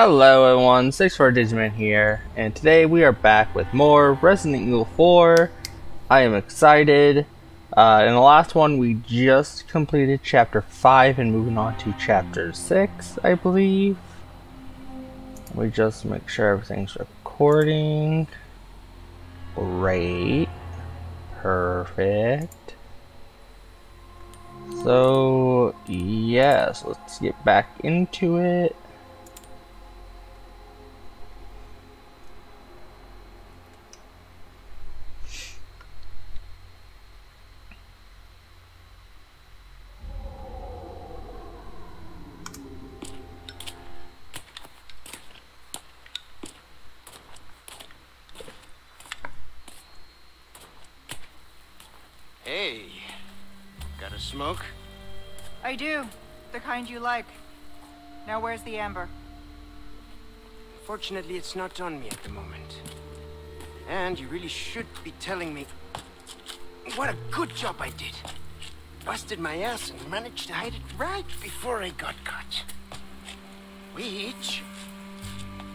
Hello everyone, 64 Digiman here, and today we are back with more Resident Evil 4. I am excited. Uh, in the last one, we just completed Chapter 5 and moving on to Chapter 6, I believe. We just make sure everything's recording. Great. Perfect. So, yes, let's get back into it. The amber? Fortunately, it's not on me at the moment. And you really should be telling me what a good job I did. Busted my ass and managed to hide it right before I got caught. Which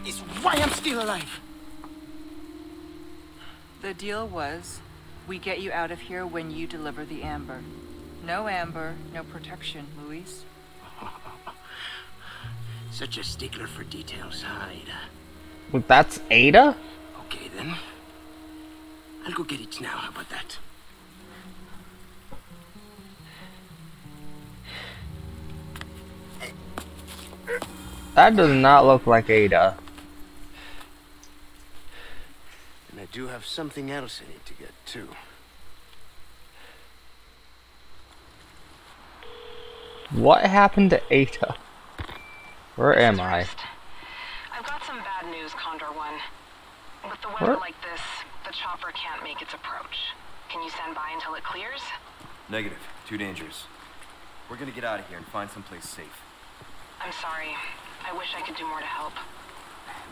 is why I'm still alive. The deal was, we get you out of here when you deliver the amber. No amber, no protection, Luis. Such a stickler for details, huh, Ada? Well, that's Ada? Okay, then. I'll go get it now. How about that? That does not look like Ada. And I do have something else I need to get, too. What happened to Ada? Where am I? I've got some bad news, Condor One. With the weather What? like this, the chopper can't make its approach. Can you stand by until it clears? Negative. Too dangerous. We're gonna get out of here and find someplace safe. I'm sorry. I wish I could do more to help.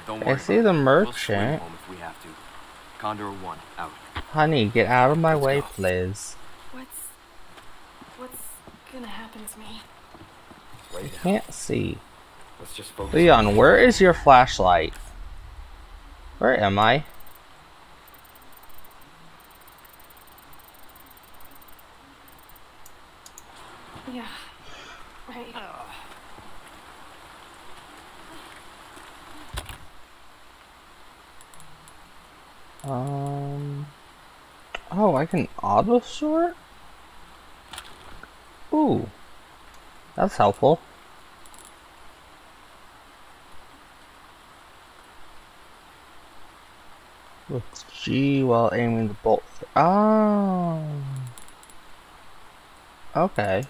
Don't I worry. see the it. We'll swing home if we have to. Condor one out. Honey, get out of my Let's way, go. please. What's what's gonna happen to me? Right. Can't see. Let's just focus. Leon, where is your flashlight? Where am I? Yeah. Right. Um. Oh, I can auto sort? Ooh. That's helpful. With G while aiming the bolt. Oh. Okay.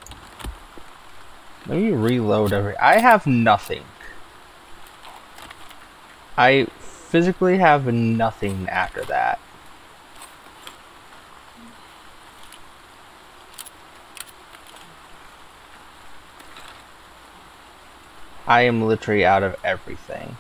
Let me reload every. I have nothing. I physically have nothing after that. I am literally out of everything.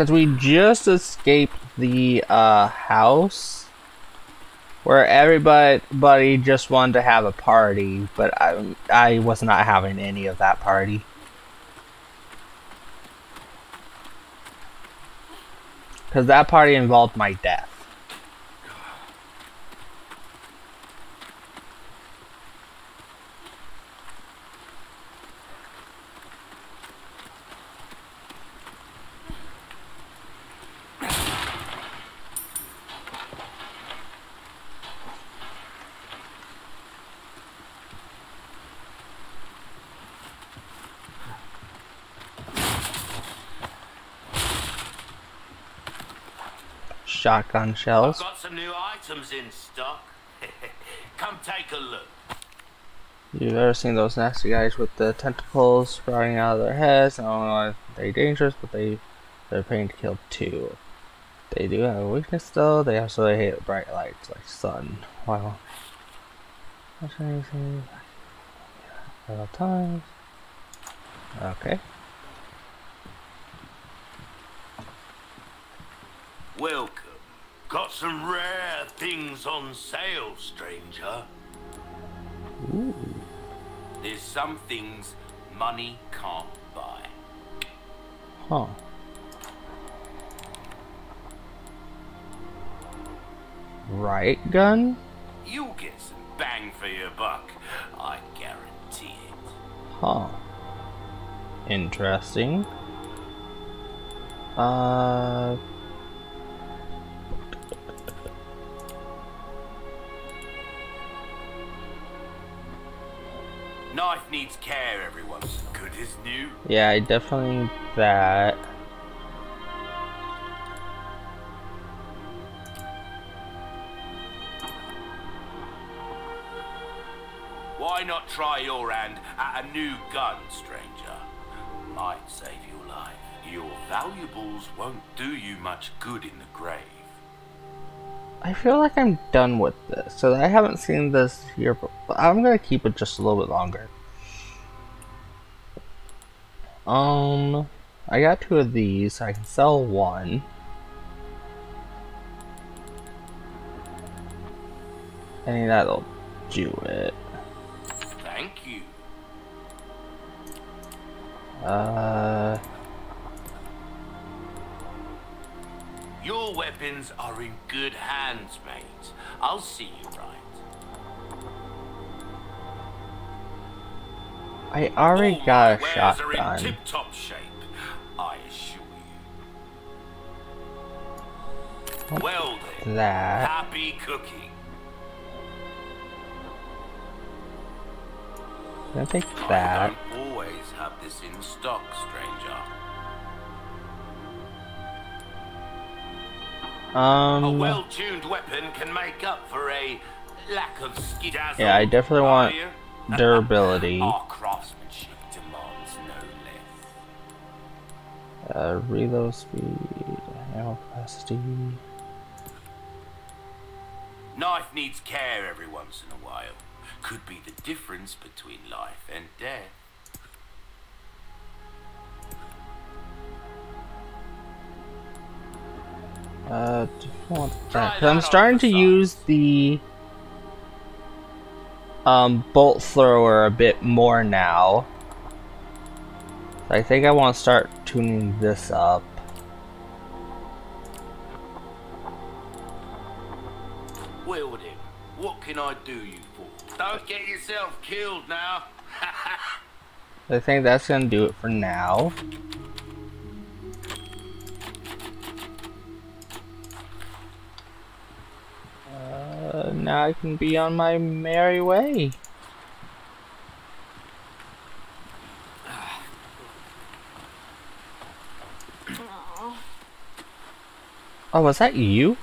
Because we just escaped the uh, house where everybody just wanted to have a party, but I, I was not having any of that party. Because that party involved my death. Shotgun I've shells. got some new items in stock. Come take a look. You've ever seen those nasty guys with the tentacles sprouting out of their heads? I don't know if they're dangerous, but they they're pain to kill too. They do have a weakness though. They also hate bright lights like sun. Wow. At all times. Okay. Welcome. Got some rare things on sale, stranger. Ooh. There's some things money can't buy. Huh. Right gun? You'll get some bang for your buck. I guarantee it. Huh. Interesting. Uh. Knife needs care every once. Good as new. Yeah, I definitely need that. Why not try your hand at a new gun, stranger? Might save your life. Your valuables won't do you much good in the grave. I feel like I'm done with this. So I haven't seen this here, but I'm gonna keep it just a little bit longer. Um, I got two of these. So I can sell one. I think that'll do it. Thank you. Uh, Your weapons are in good hands, mate. I'll see you right. I already All got a my are in shotgun. tip-top shape, I assure you. Well then, That. happy cooking. Gonna take I that. don't always have this in stock, stranger. A Um. well-tuned weapon can make up for a lack of skidazzle. Yeah, I definitely want durability. Our craftsmanship demands no less. Uh, reload speed, ammo capacity. Knife needs care every once in a while. Could be the difference between life and death. Uh, do you want Try that? 'Cause that I'm starting to use the um bolt thrower a bit more now. I think I want to start tuning this up. Well then, what can I do you for? Don't get yourself killed now. I think that's gonna do it for now. Uh, now I can be on my merry way. Oh, was that you?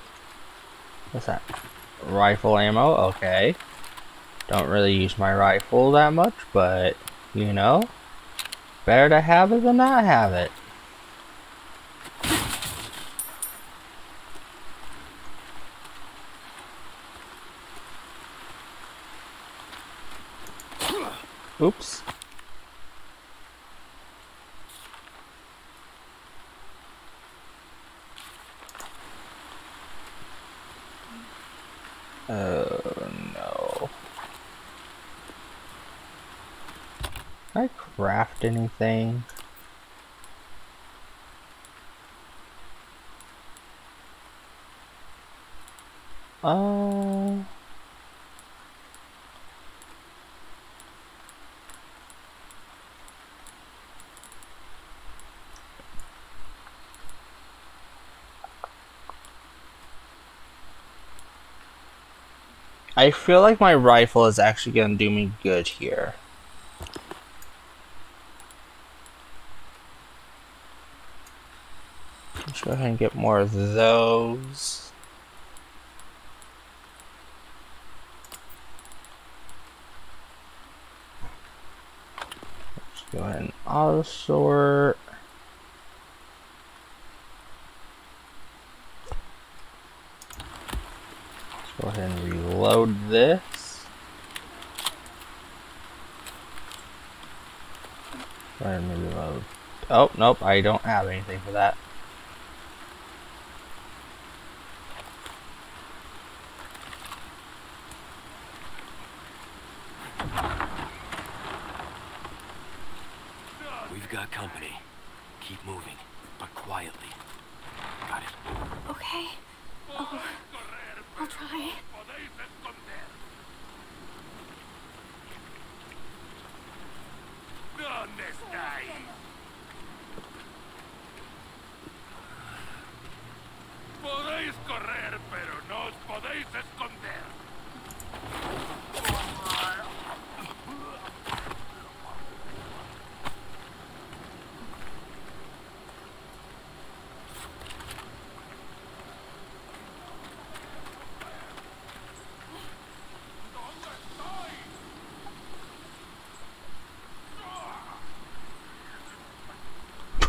What's that? Rifle ammo? Okay. Don't really use my rifle that much, but you know, better to have it than not have it. Oops. Oh no. Can I craft anything? Uh I feel like my rifle is actually gonna do me good here. Let's go ahead and get more of those. Let's go ahead and auto sort. Let's go ahead reload this. Ahead and load. Oh, nope, I don't have anything for that. We've got company. Keep moving, but quietly. Got it. Okay. Oh, I'll try. ¿Dónde estáis? Podéis correr, pero no os podéis esconder.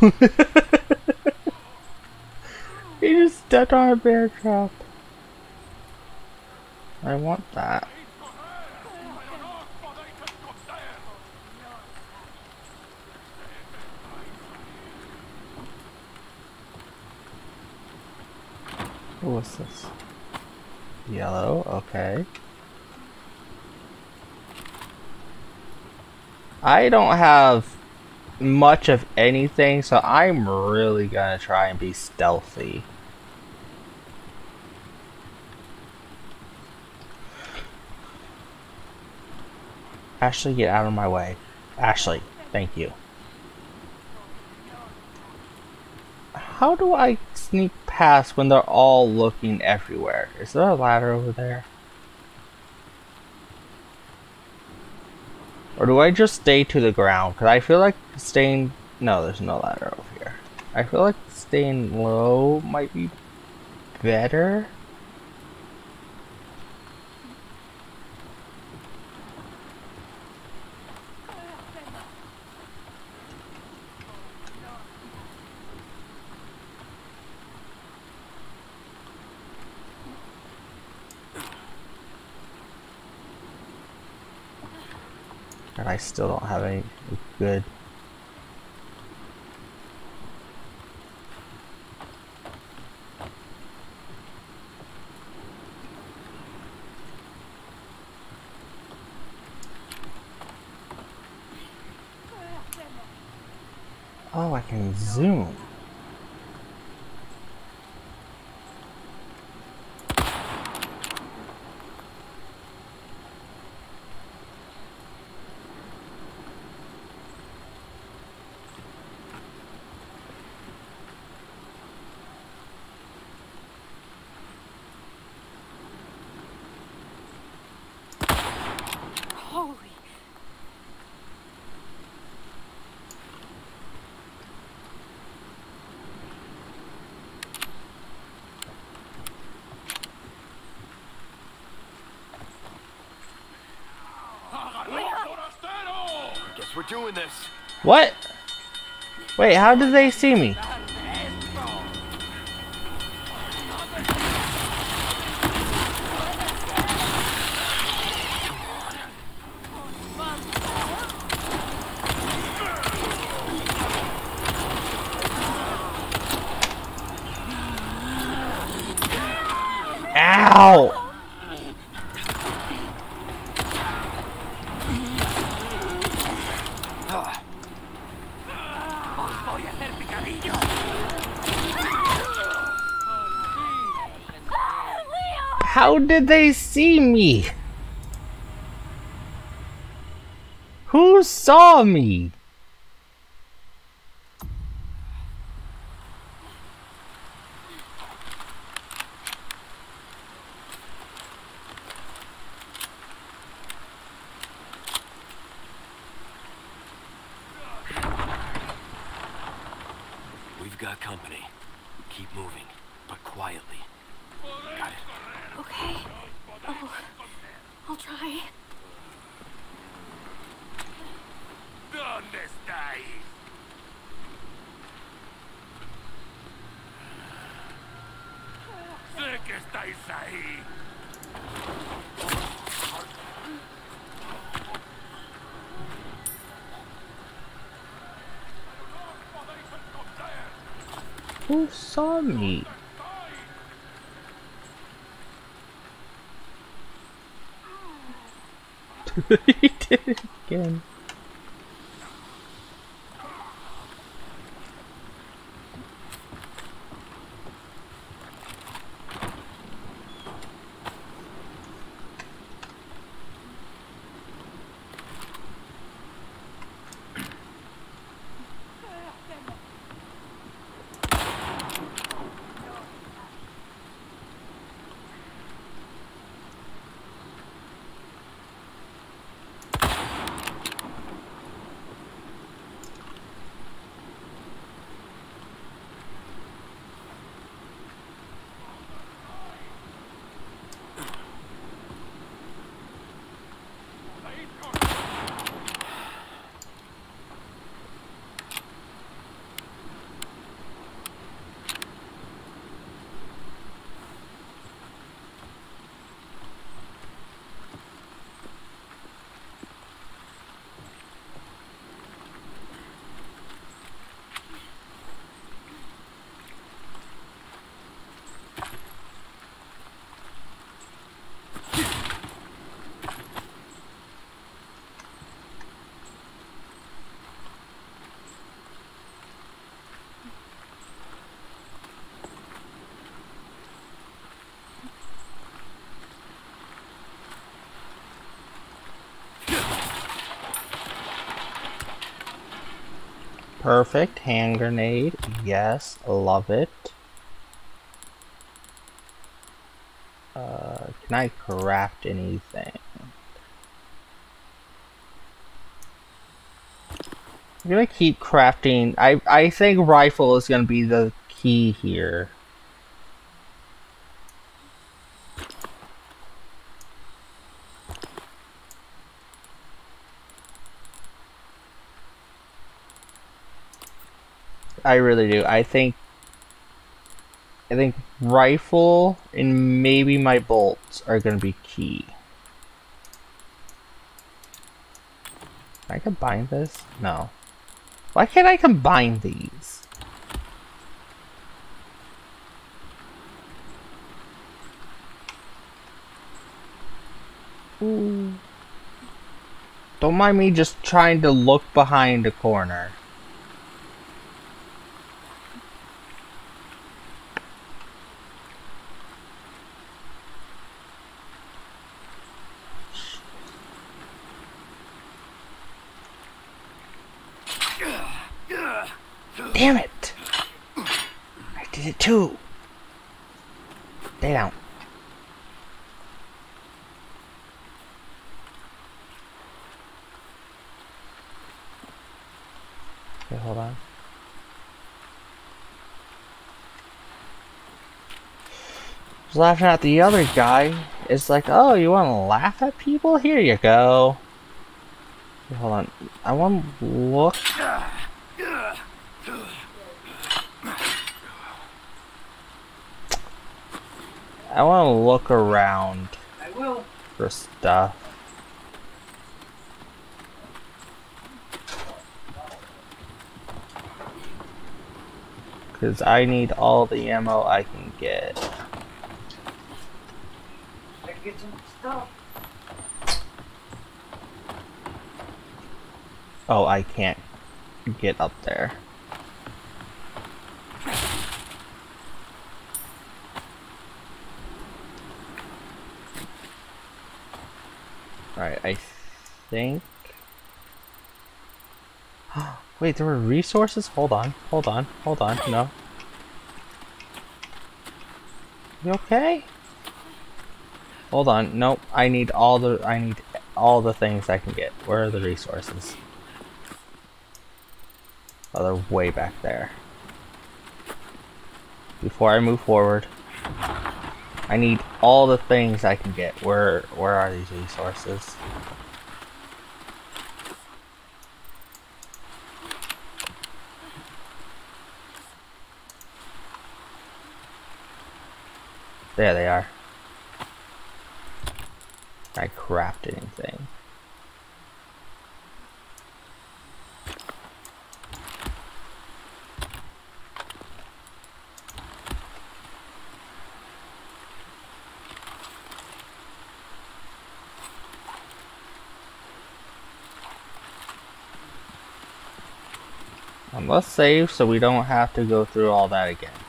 He just stepped on a bear trap. I want that. What's this? Yellow, okay. I don't have much of anything, so I'm really gonna try and be stealthy. Ashley, get out of my way. Ashley, thank you. How do I sneak past when they're all looking everywhere? Is there a ladder over there? Or do I just stay to the ground? Because I feel like staying... No, there's no ladder over here. I feel like staying low might be better. I still don't have any good zoom. Doing this. What? Wait, how did they see me? Ow! How did they see me? Who saw me? We've got company. Keep moving, but quietly. Got it. Okay. Oh, I'll try. ¿Dónde estáis? Sé que estáis ahí. Who saw me? he did it again. Perfect hand grenade. Yes, love it. Uh, can I craft anything? I'm gonna keep crafting. I I think rifle is gonna be the key here. I really do. I think I think rifle and maybe my bolts are gonna be key. Can I combine this? No. Why can't I combine these? Ooh. Don't mind me just trying to look behind a corner. Damn it! I did it too. Stay down. Okay, hold on. I was laughing at the other guy. It's like, oh, you want to laugh at people? Here you go. Hold on. I want to look. I want to look around I will. for stuff. Because I need all the ammo I can get. Get some stuff. Oh, I can't get up there. Alright, I think... Wait, there were resources? Hold on, hold on, hold on, no. You okay? Hold on, nope, I need all the, I need all the things I can get. Where are the resources? Oh, they're way back there. Before I move forward, I need all the things I can get. Where where are these resources? There they are. I craft anything. Let's save so we don't have to go through all that again.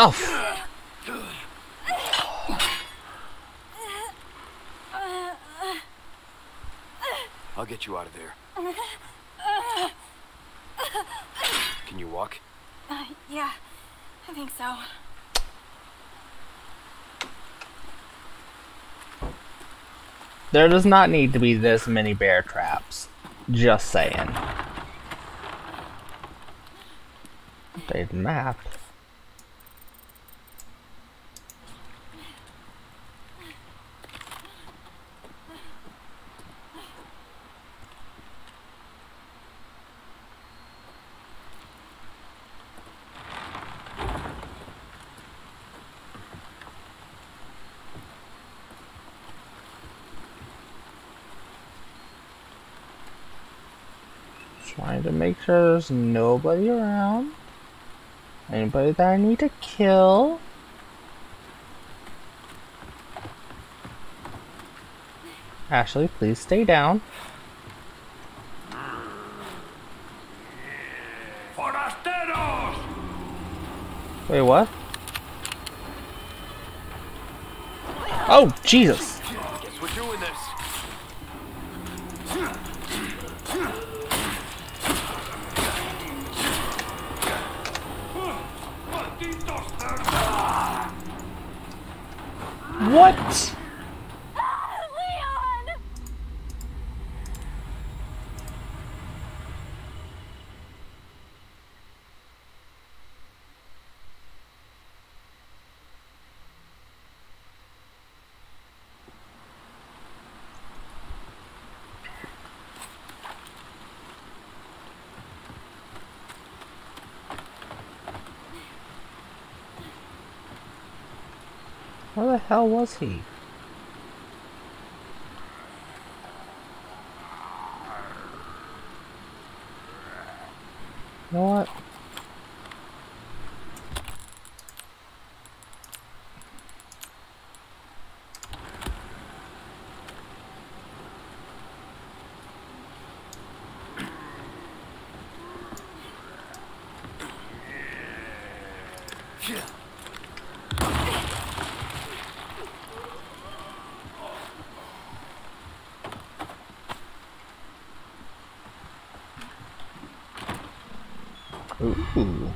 Oh. I'll get you out of there. Can you walk? Uh, yeah, I think so. There does not need to be this many bear traps. Just saying. Updated map. Trying to make sure there's nobody around. Anybody that I need to kill. Ashley, please stay down. ¡Forasteros! Wait, what? Oh, Jesus! Guess we're doing this. What? Leon! Where the hell was he? You know what? Ooh.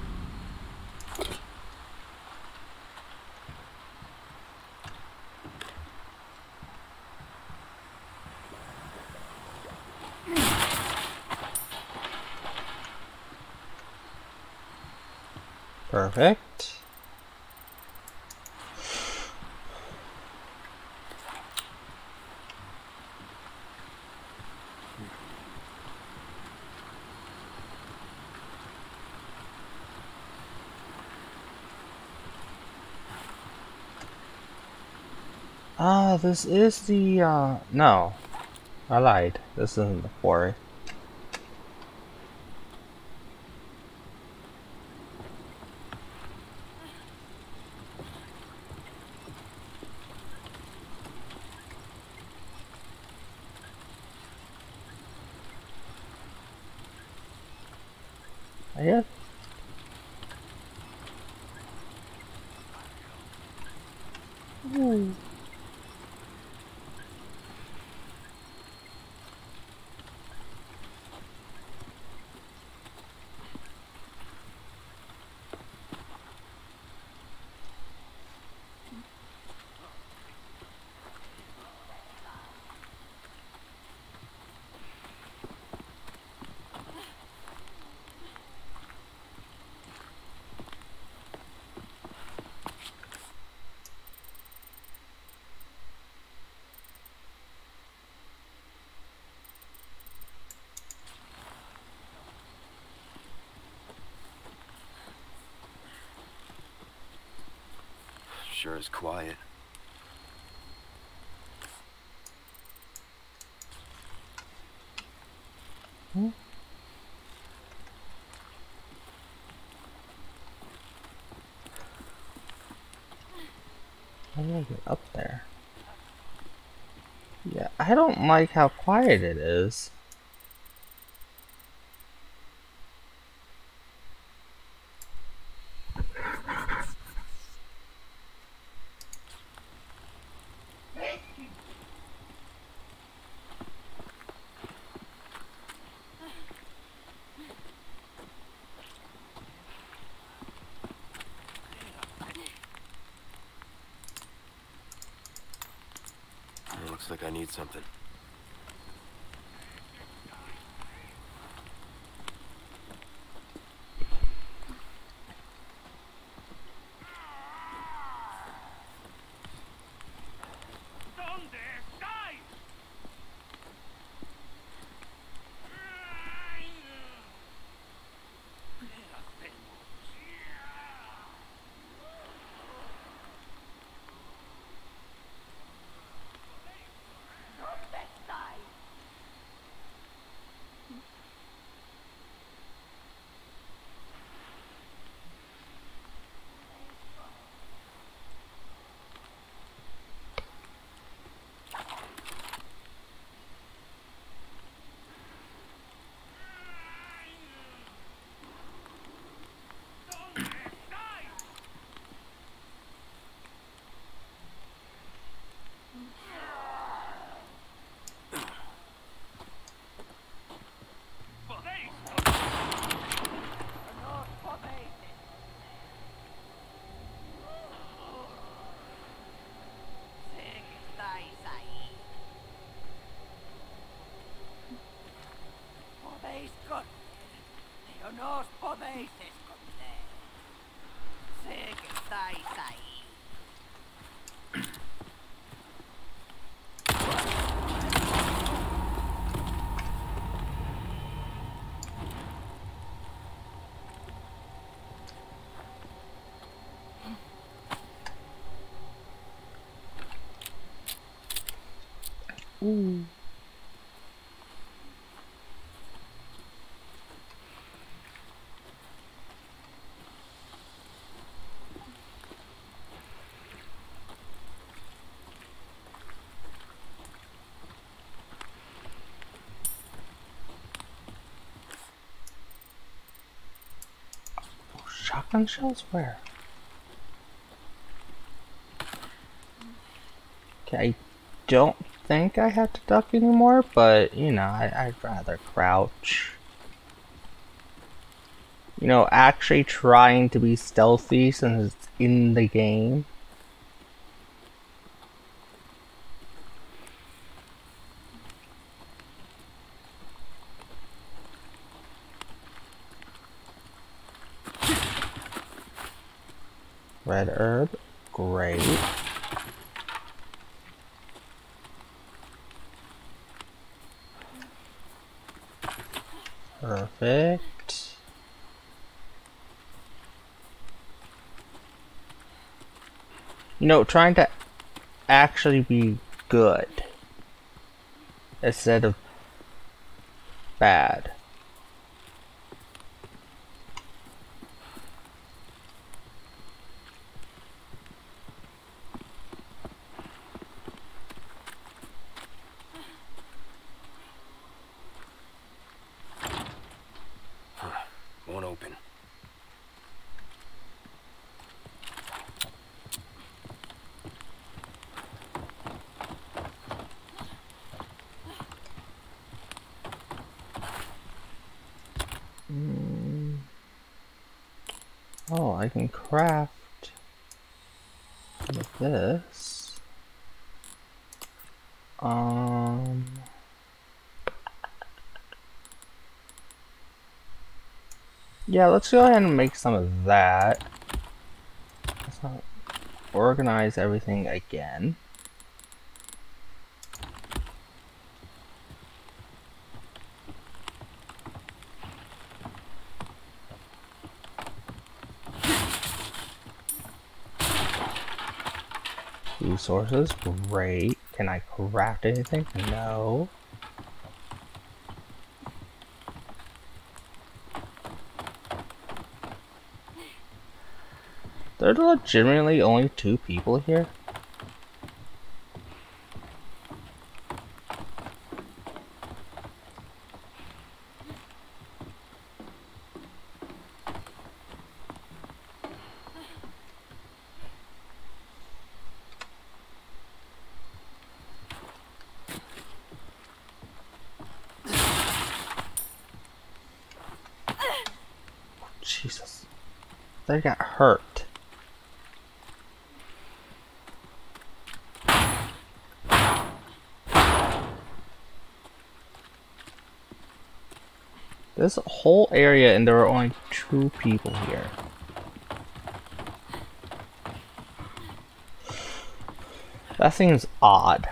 Perfect. Ah, this is the, uh, no. I lied. This isn't the quarry. Guess. As quiet. How do I get up there? Yeah, I don't like how quiet it is. No os podéis esconder. Sé que estáis ahí. Shells? Where? Okay, I don't think I have to duck anymore, but you know, I, I'd rather crouch. You know, actually trying to be stealthy since it's in the game. Red herb, great. Perfect. You know, trying to actually be good instead of bad. Won't open. Mm. Oh, I can craft with this. Um. Yeah, let's go ahead and make some of that. Let's not organize everything again. resources. Great. Can I craft anything? No. There's legitimately only two people here? Jesus. They got hurt. This whole area and there were only two people here. That seems odd.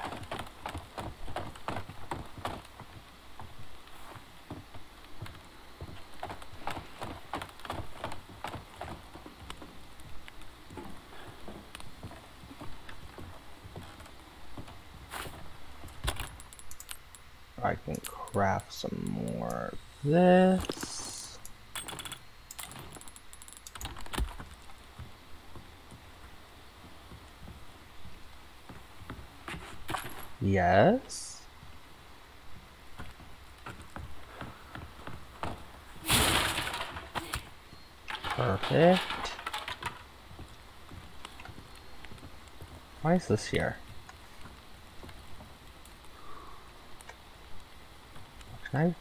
I can craft some more of this. Yes. Perfect. Why is this here? Can I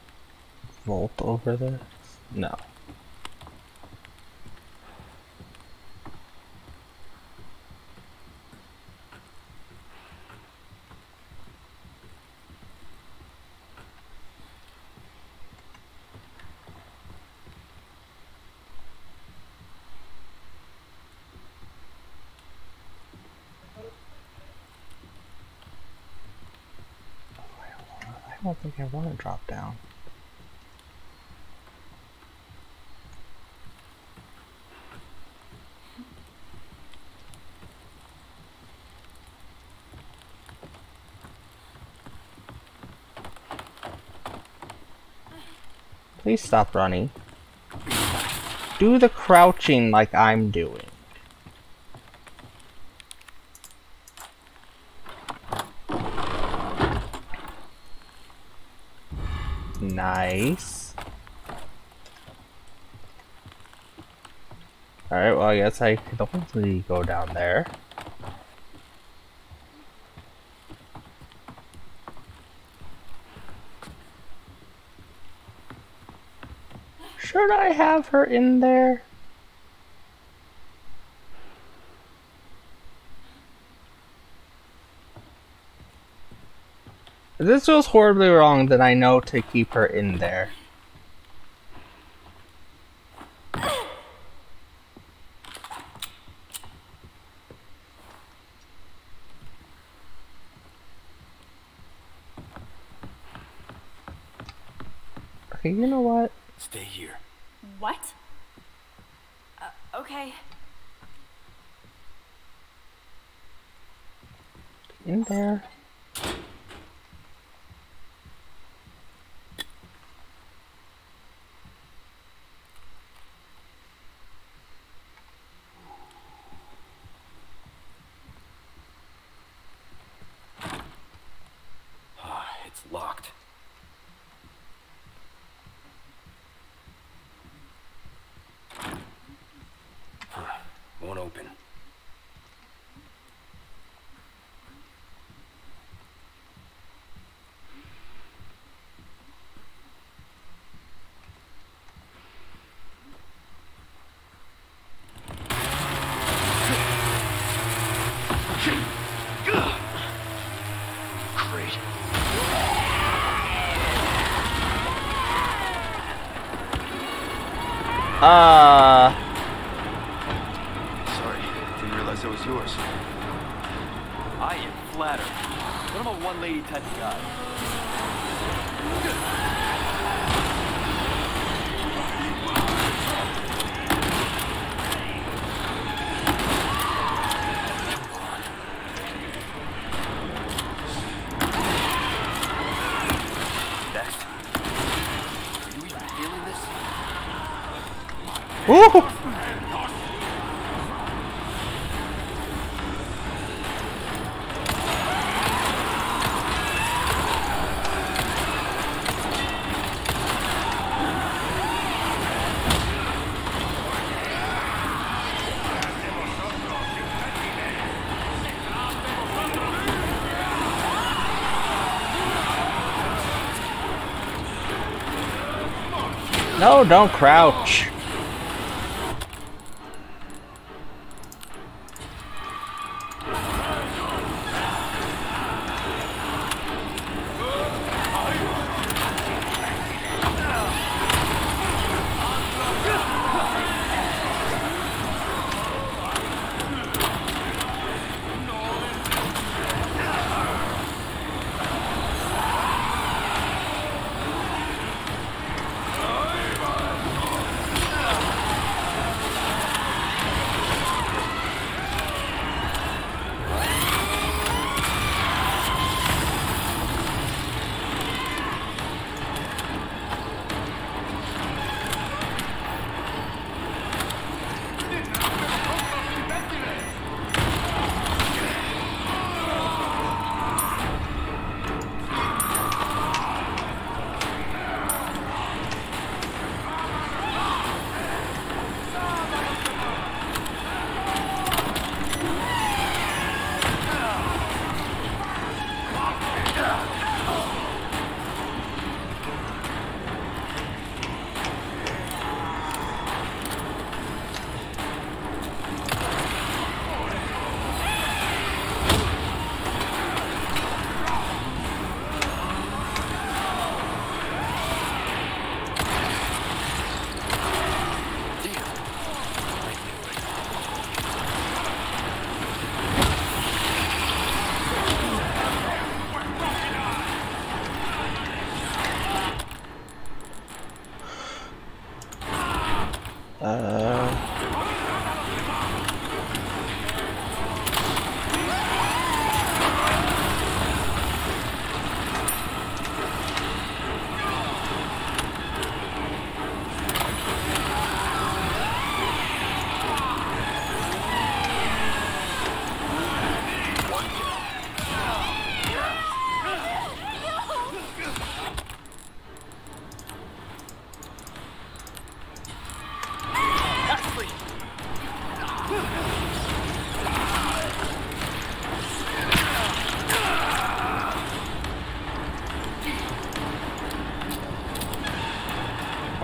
vault over this? No. I don't think I want to drop down. Please stop running. Do the crouching like I'm doing. Nice. Alright, well I guess I could hopefully go down there. Should I have her in there? This feels horribly wrong, then I know to keep her in there. No, don't crouch.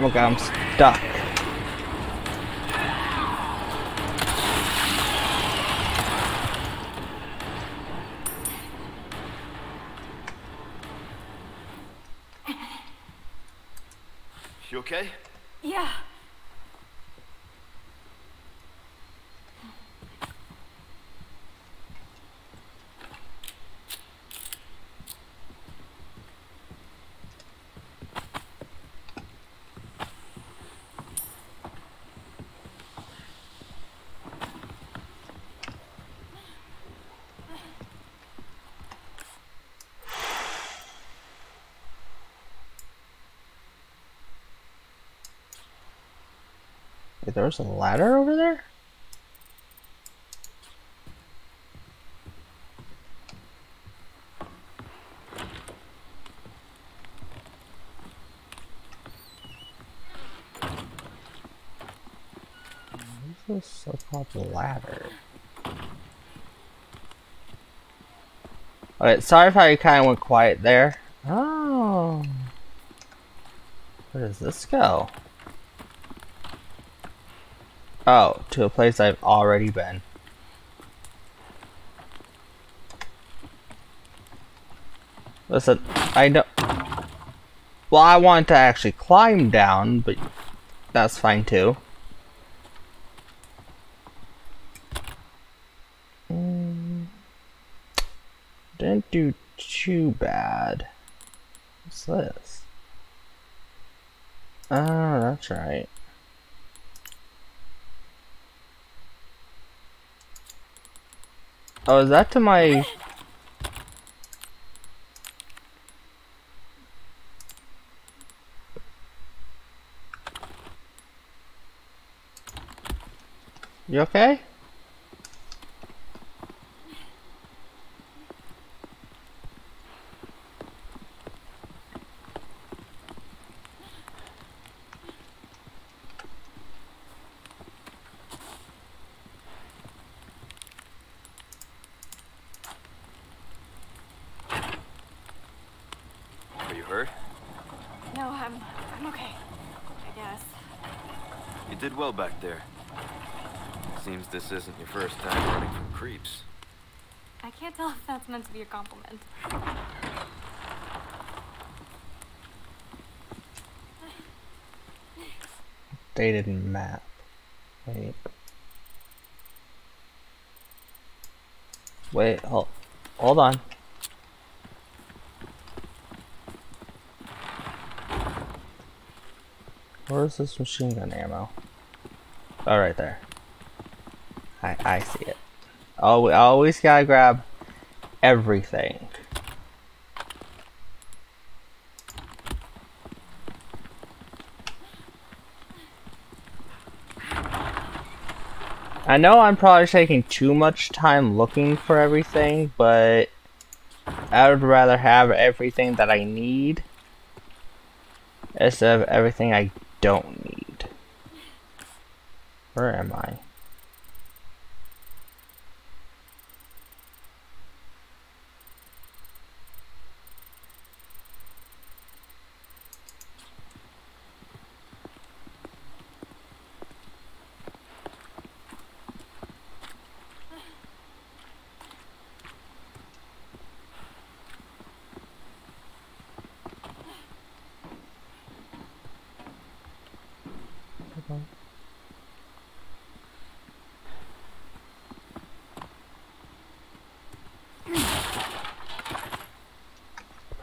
Oh my god, I'm stuck. You okay? Yeah. Wait, there was a ladder over there? Where's this so-called ladder? Alright, sorry if I kind of went quiet there. Oh. Where does this go? Oh, to a place I've already been. Listen, I know. Well, I want to actually climb down, but that's fine too. Mm, didn't do too bad. What's this? Oh, that's right. Oh, is that to my... You okay? This isn't your first time running from creeps. I can't tell if that's meant to be a compliment. Dated map. Wait. Wait, hold, hold on. Where's this machine gun ammo? Oh, right there. I I see it. Oh, we always gotta grab everything. I know I'm probably taking too much time looking for everything, but I would rather have everything that I need instead of everything I don't need. Where am I?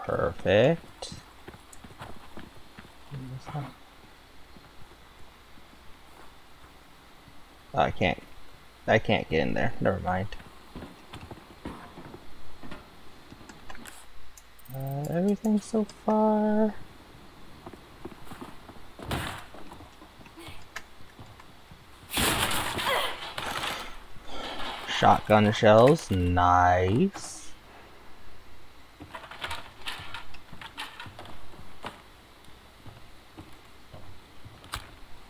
Perfect. Oh, I can't. I can't get in there. Never mind. Uh, everything so far. Shotgun shells, nice.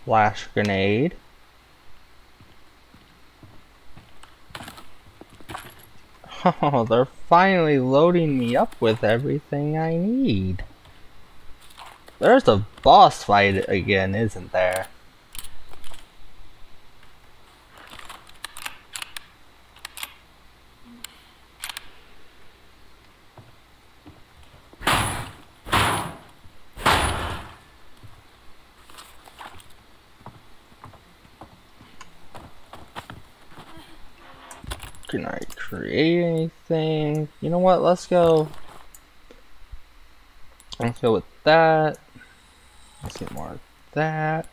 Flash grenade. Oh, they're finally loading me up with everything I need. There's a boss fight again, isn't there? Can I create anything? You know what? Let's go. Let's go with that. Let's get more of that.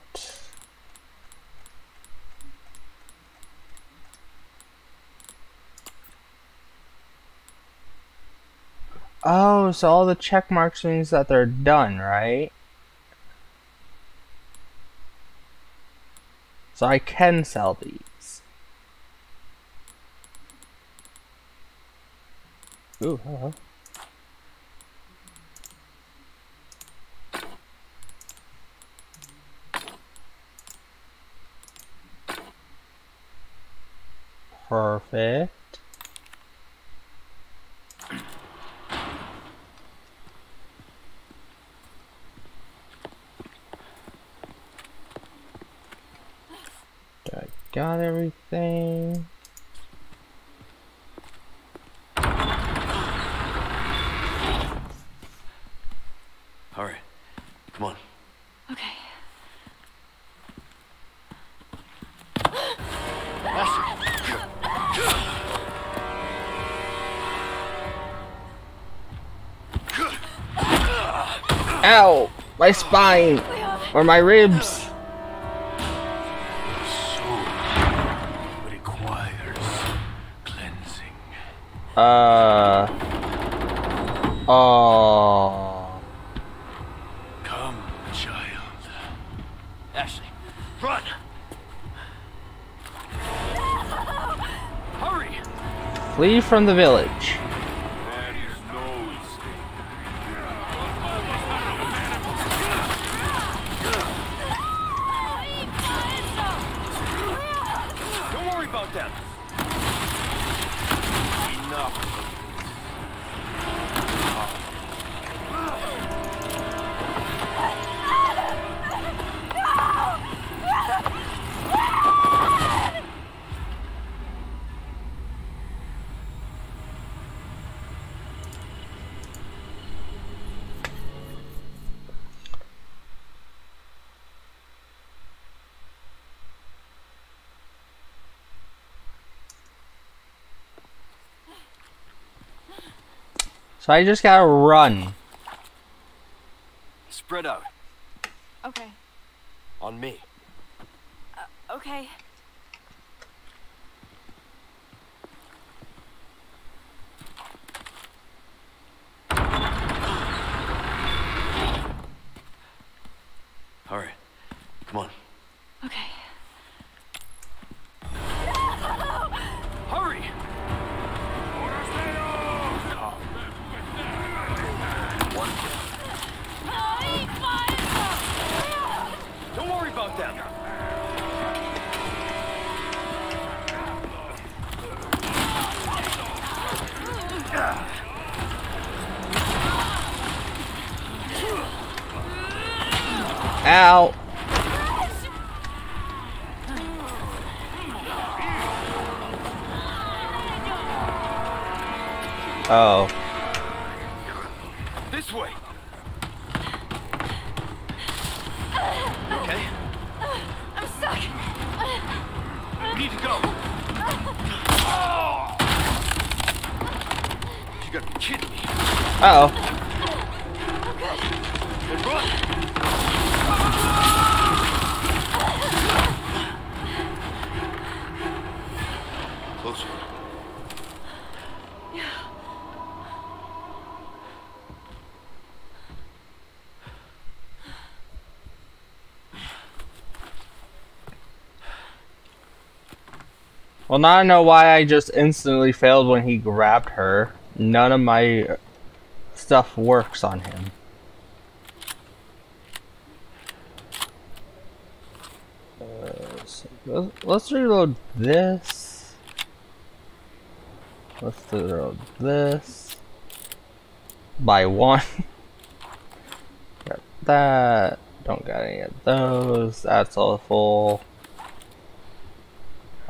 Oh, so all the check marks means that they're done, right? So I can sell these. Ooh, hello. Perfect. I got everything. my spine or my ribs. Uh. Oh. Come, child. Ashley, run! Hurry! Flee from the village. So I just gotta run. Spread out. Okay. On me. Uh, okay. Well, now I know why I just instantly failed when he grabbed her. None of my stuff works on him. Uh, let's- let's reload this. Let's reload this. By one. got that. Don't got any of those. That's all full.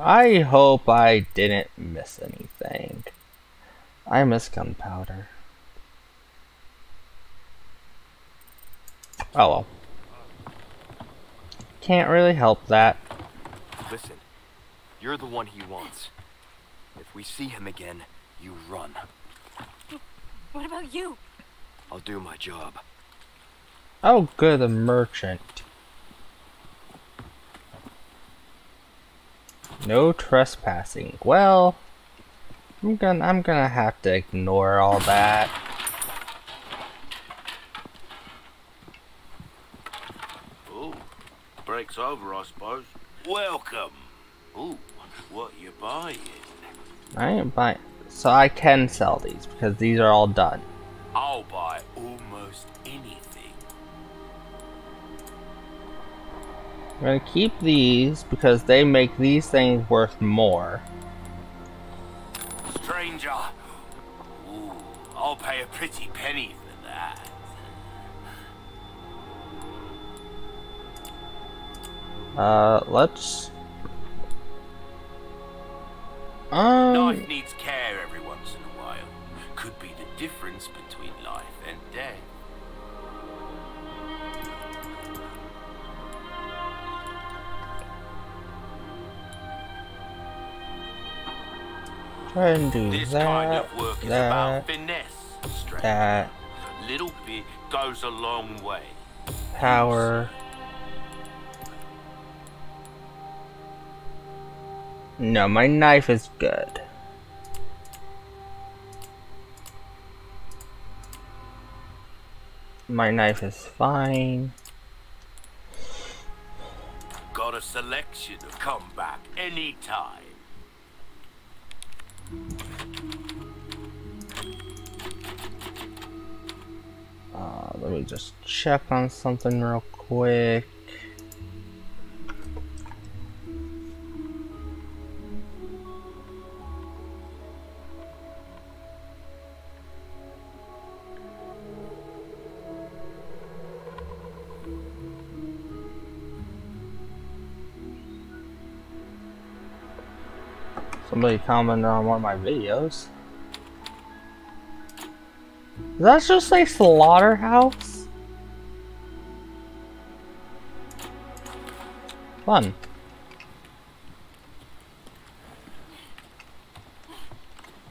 I hope I didn't miss anything. I miss gunpowder. Oh well. Can't really help that. Listen, you're the one he wants. If we see him again, you run. What about you? I'll do my job. Oh, good, the merchant. No trespassing. Well, I'm gonna I'm gonna have to ignore all that. Oh, break's over, I suppose. Welcome. Ooh, what you buying? I ain't buying. So I can sell these because these are all done. I'll buy almost anything. I'm gonna keep these because they make these things worth more. Stranger. Ooh, I'll pay a pretty penny for that. Uh, let's. Um. Life needs care every once in a while. Could be the difference between Try and do This that. kind of work is that, about finesse, stranger. that. Little bit goes a long way. Power. No, my knife is good. My knife is fine. Got a selection of come uh, let me just check on something real quick. Somebody commented on one of my videos. Does that just say slaughterhouse? Fun.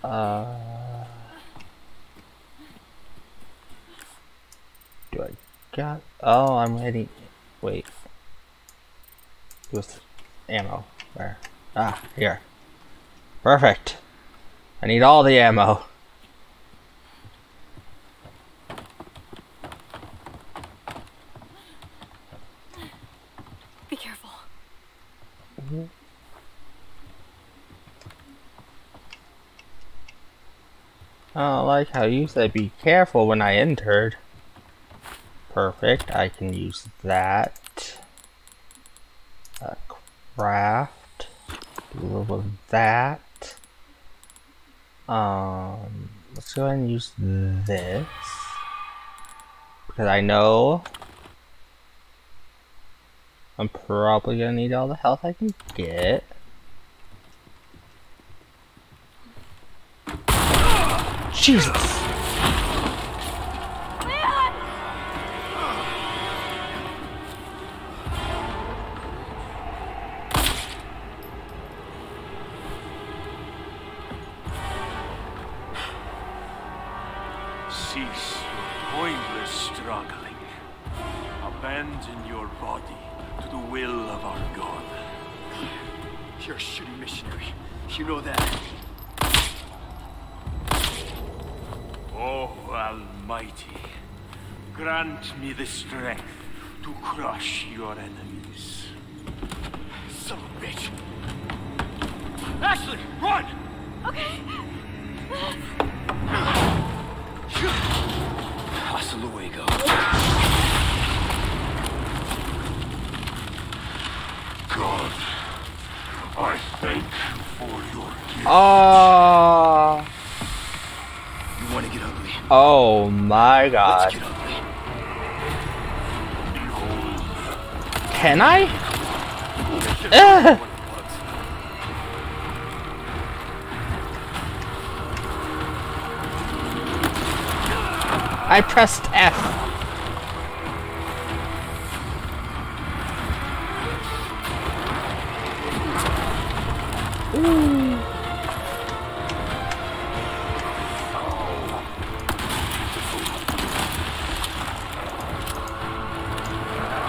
Uh, do I got? Oh, I'm ready. Wait. With ammo. Where? Ah, here. Perfect. I need all the ammo. Be careful. I don't like how you said be careful when I entered. Perfect, I can use that. Uh, craft. Do a little of that. Um, let's go ahead and use this. Because I know I'm probably gonna need all the health I can get. Jesus! Pressed F.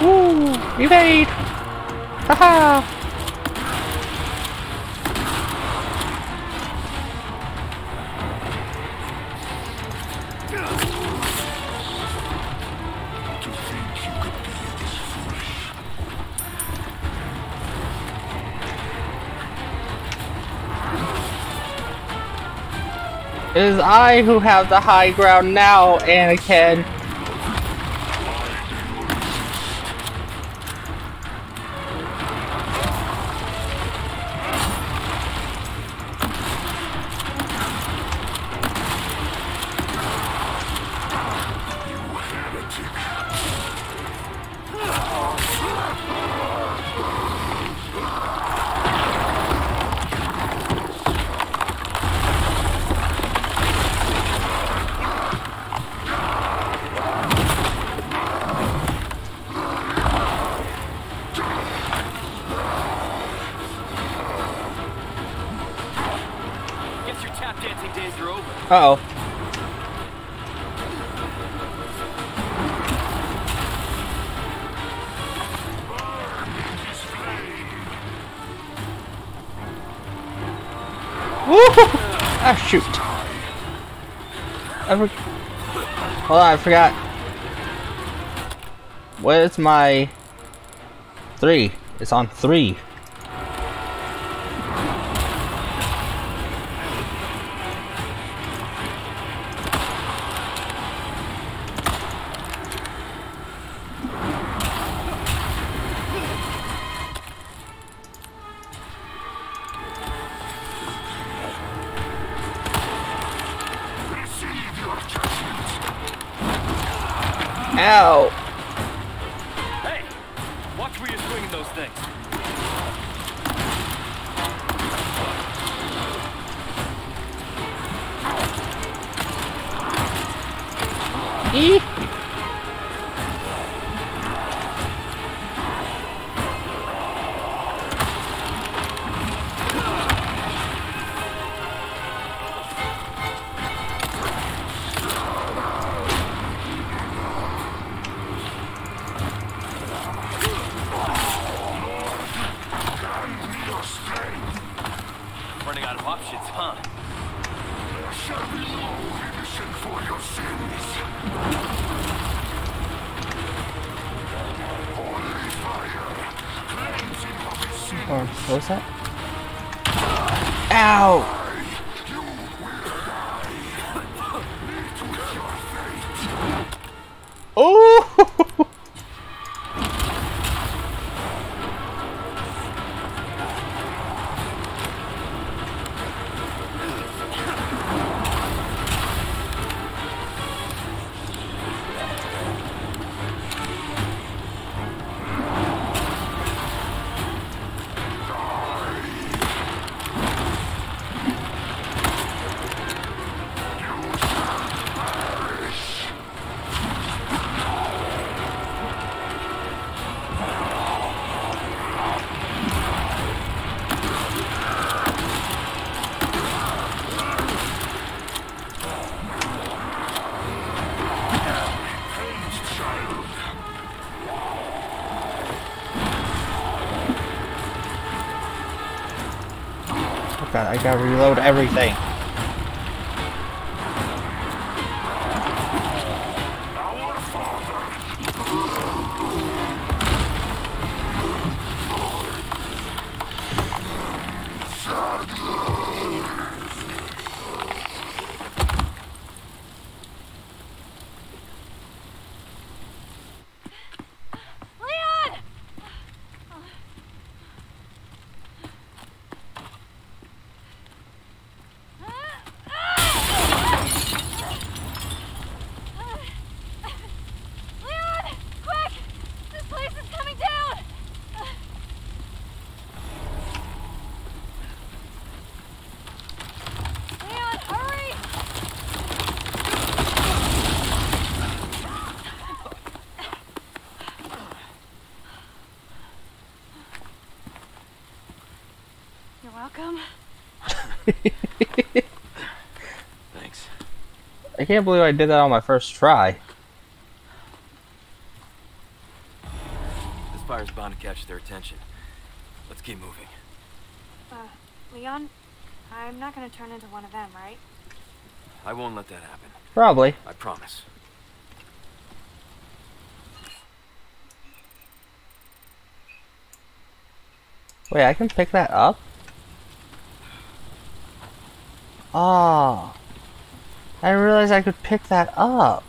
Ooh, evade! Haha! Is I who have the high ground now, Anakin. Uh oh. Ah, shoot. I for I forgot. Where's my three? It's on three. Gotta reload everything. Leon! Leon! Quick! This place is coming down! Leon, hurry! You're welcome. Thanks. I can't believe I did that on my first try. This fire's bound to catch their attention. Let's keep moving. Uh, Leon, I'm not gonna turn into one of them, right? I won't let that happen. Probably. I promise. Wait, I can pick that up? Ah. I didn't realize I could pick that up.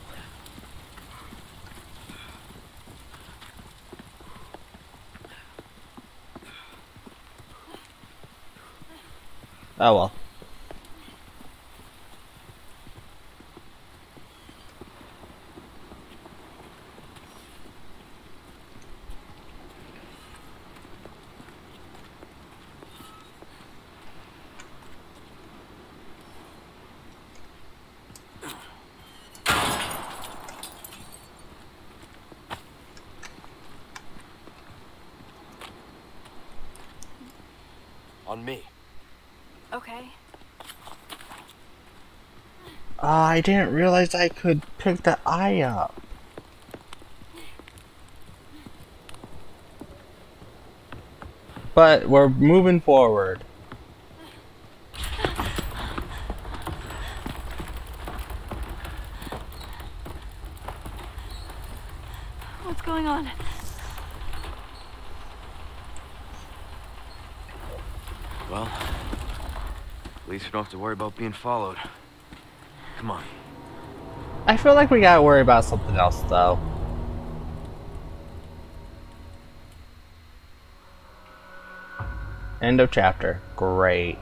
Oh well. On me. Okay. Ah, I didn't realize I could pick the eye up. But we're moving forward. What's going on? Well, at least we don't have to worry about being followed. Come on. I feel like we gotta worry about something else, though. End of chapter. Great.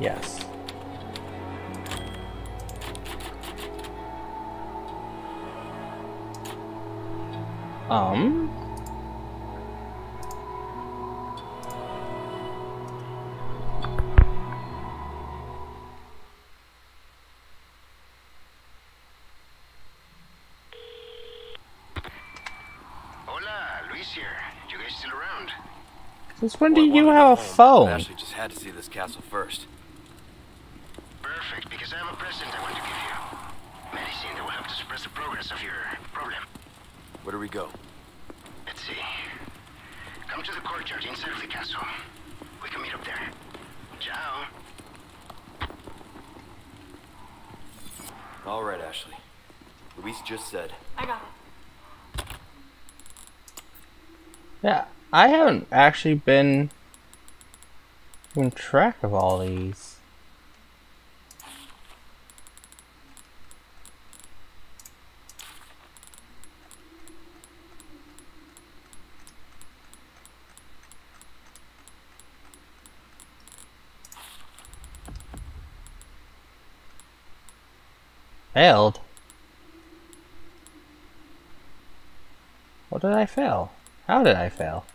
Yes. Um... here. You guys still around? Since when do Well, you have a phone? but Ashley just had to see this castle first. Perfect, because I have a present I want to give you. Medicine that will help to suppress the progress of your problem. Where do we go? Let's see. Come to the courtyard inside of the castle. We can meet up there. Ciao. All right, Ashley. Luis just said. I got it. Yeah, I haven't actually been keeping track of all these. Failed? What did I fail? How did I fail?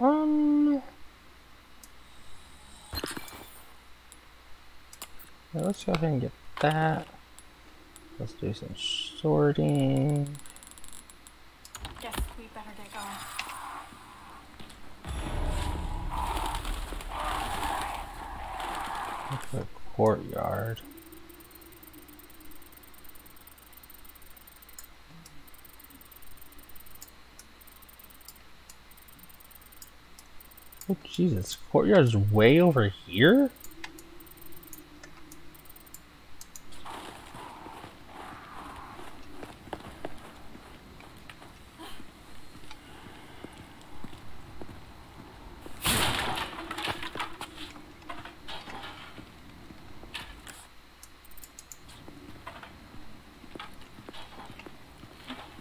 Um. let's go ahead and get that. Let's do some sorting. Yes, we better get going. The courtyard. Oh Jesus, courtyard's way over here?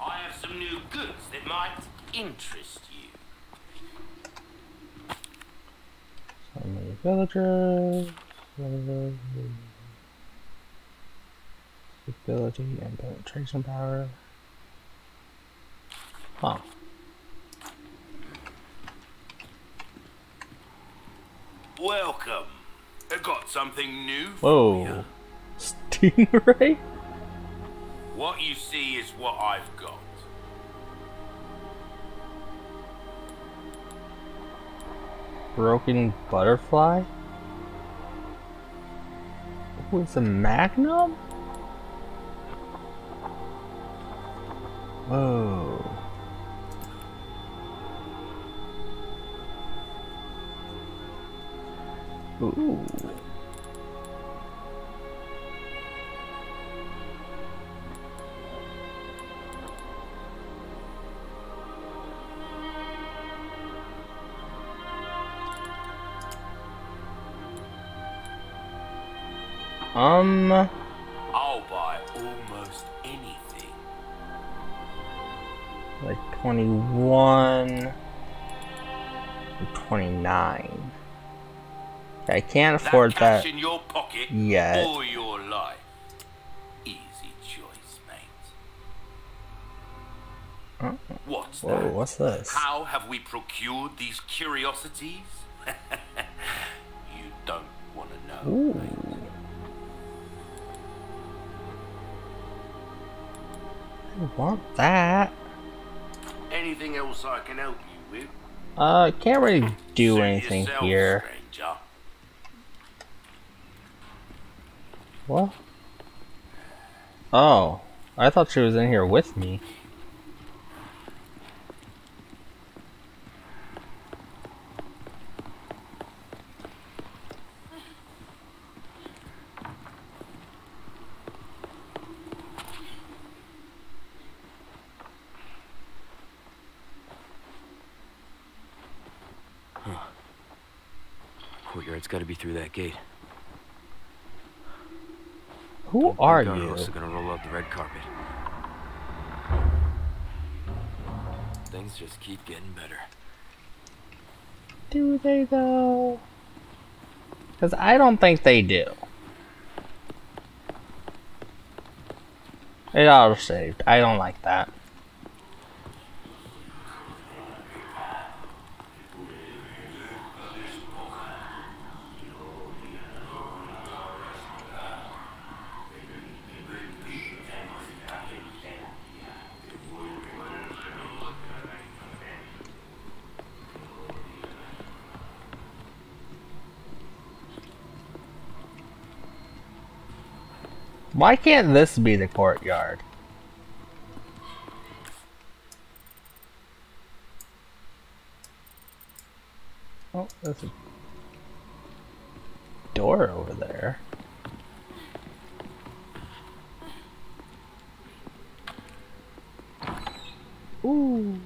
I have some new goods that might interest you. So many villagers. Ability and penetration power. Huh. Welcome. I got something new Whoa. for you. Stingray? What you see is what I've got. Broken butterfly? Oh, it's a magnum? Whoa. Ooh. Um, 21 or 29. I can't afford that that in your pocket yet. or your life. Easy choice, mate. What's Whoa, that? what's this? How have we procured these curiosities? you don't want to know. Ooh. mate. I want that. Anything else I can help you with? Uh, can't really do Suit anything yourself, here. stranger. What? Oh, I thought she was in here with me. Courtyard's gotta be through that gate. Who are you? Are gonna roll out the red carpet. Things just keep getting better. Do they though? Because I don't think they do. It auto saved. I don't like that. Why can't this be the courtyard? Oh, there's a door over there. Ooh.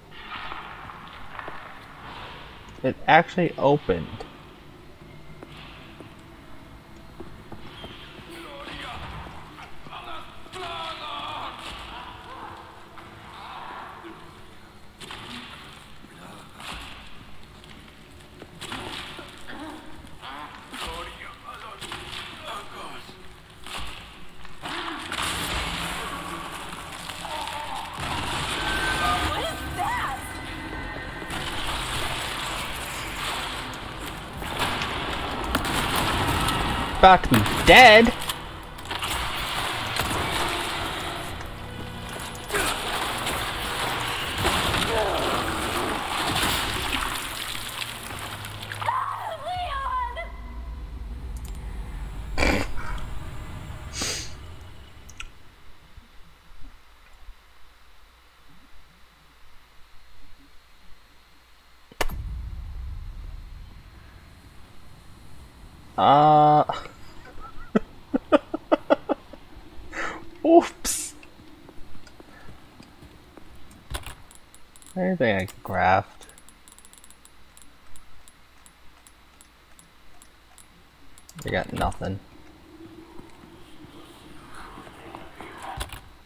It actually opened. Be dead. Uh Oops. Anything I can craft. I got nothing.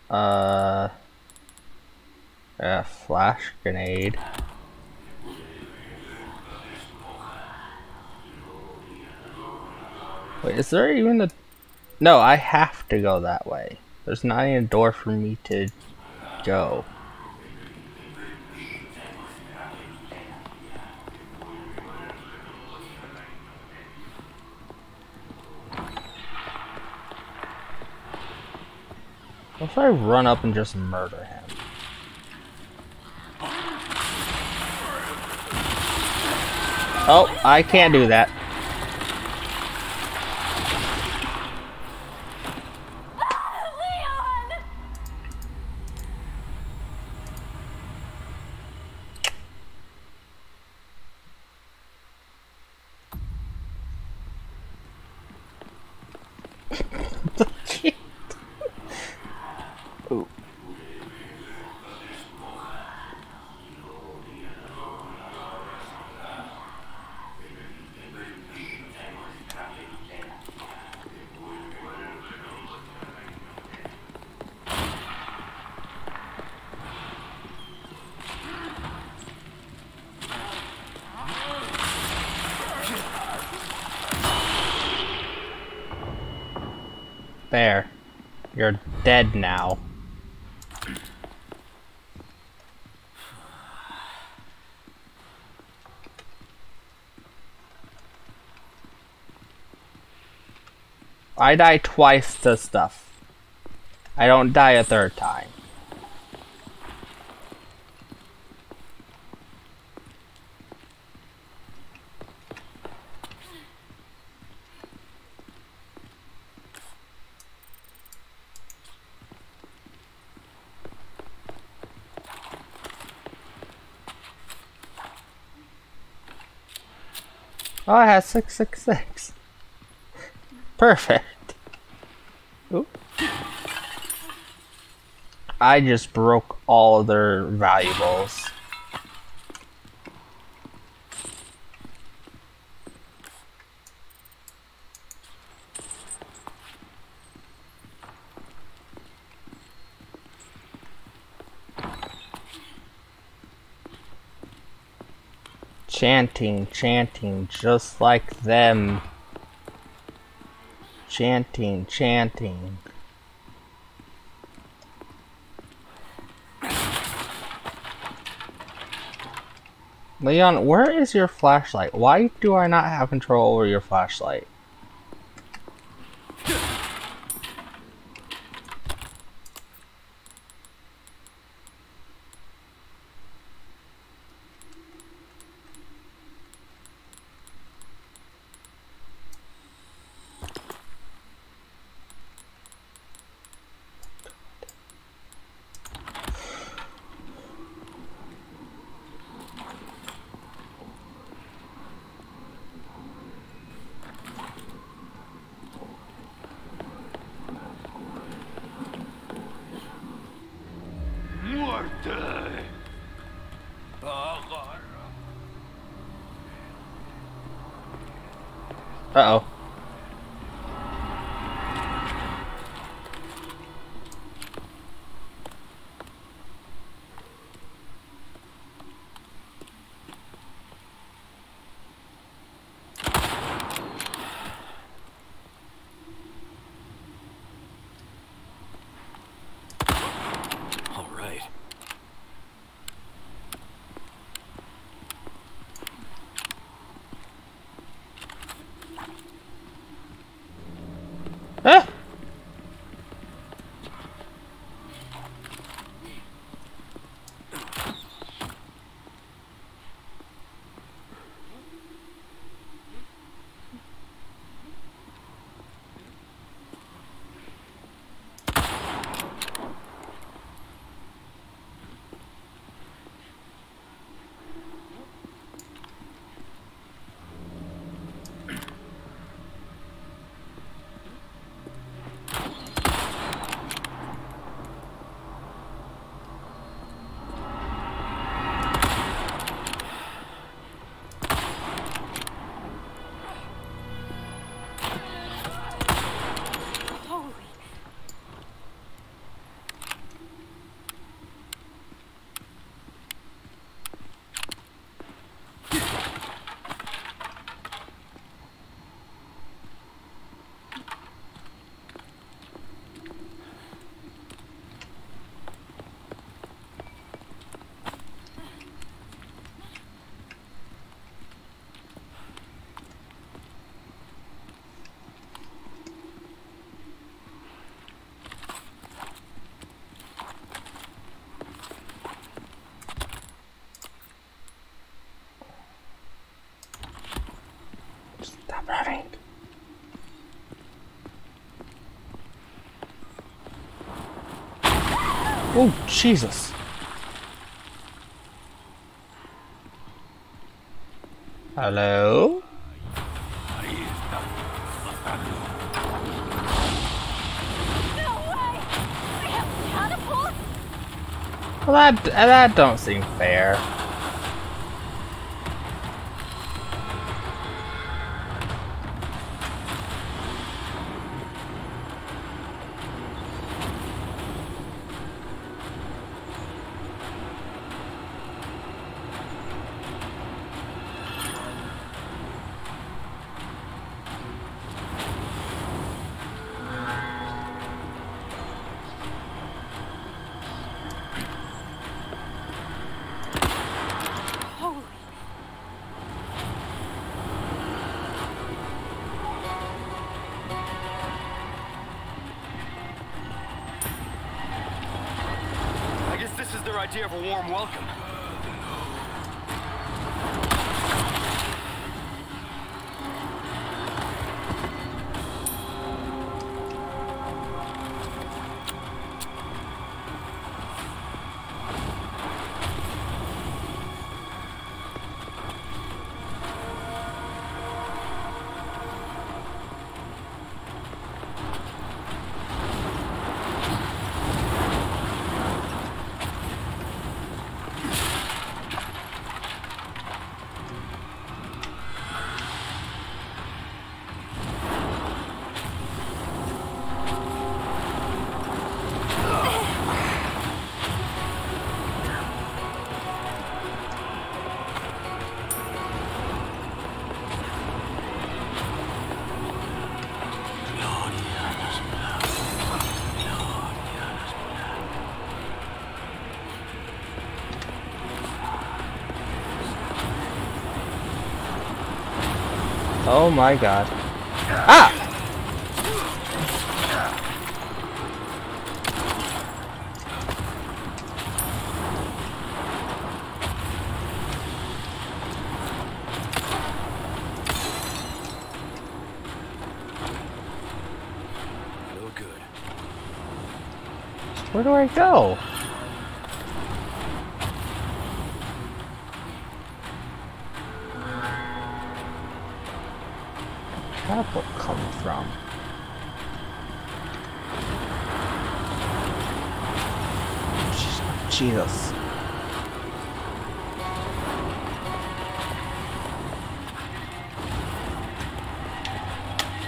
Uh, a flash grenade. Wait, is there even a... No, I have to go that way. There's not even a door for me to go. What if I run up and just murder him? Oh, I can't do that. Ooh. There. You're dead now. I die twice to stuff. I don't die a third time. Oh, I have 666. Perfect. Ooh. I just broke all their valuables. Chanting, chanting, just like them. Chanting, chanting. Leon, where is your flashlight? Why do I not have control over your flashlight? Oh, Jesus. Hello? Well, that, that don't seem fair. Oh my god. Ah! No good. Where do I go? Catapult come from? Jesus.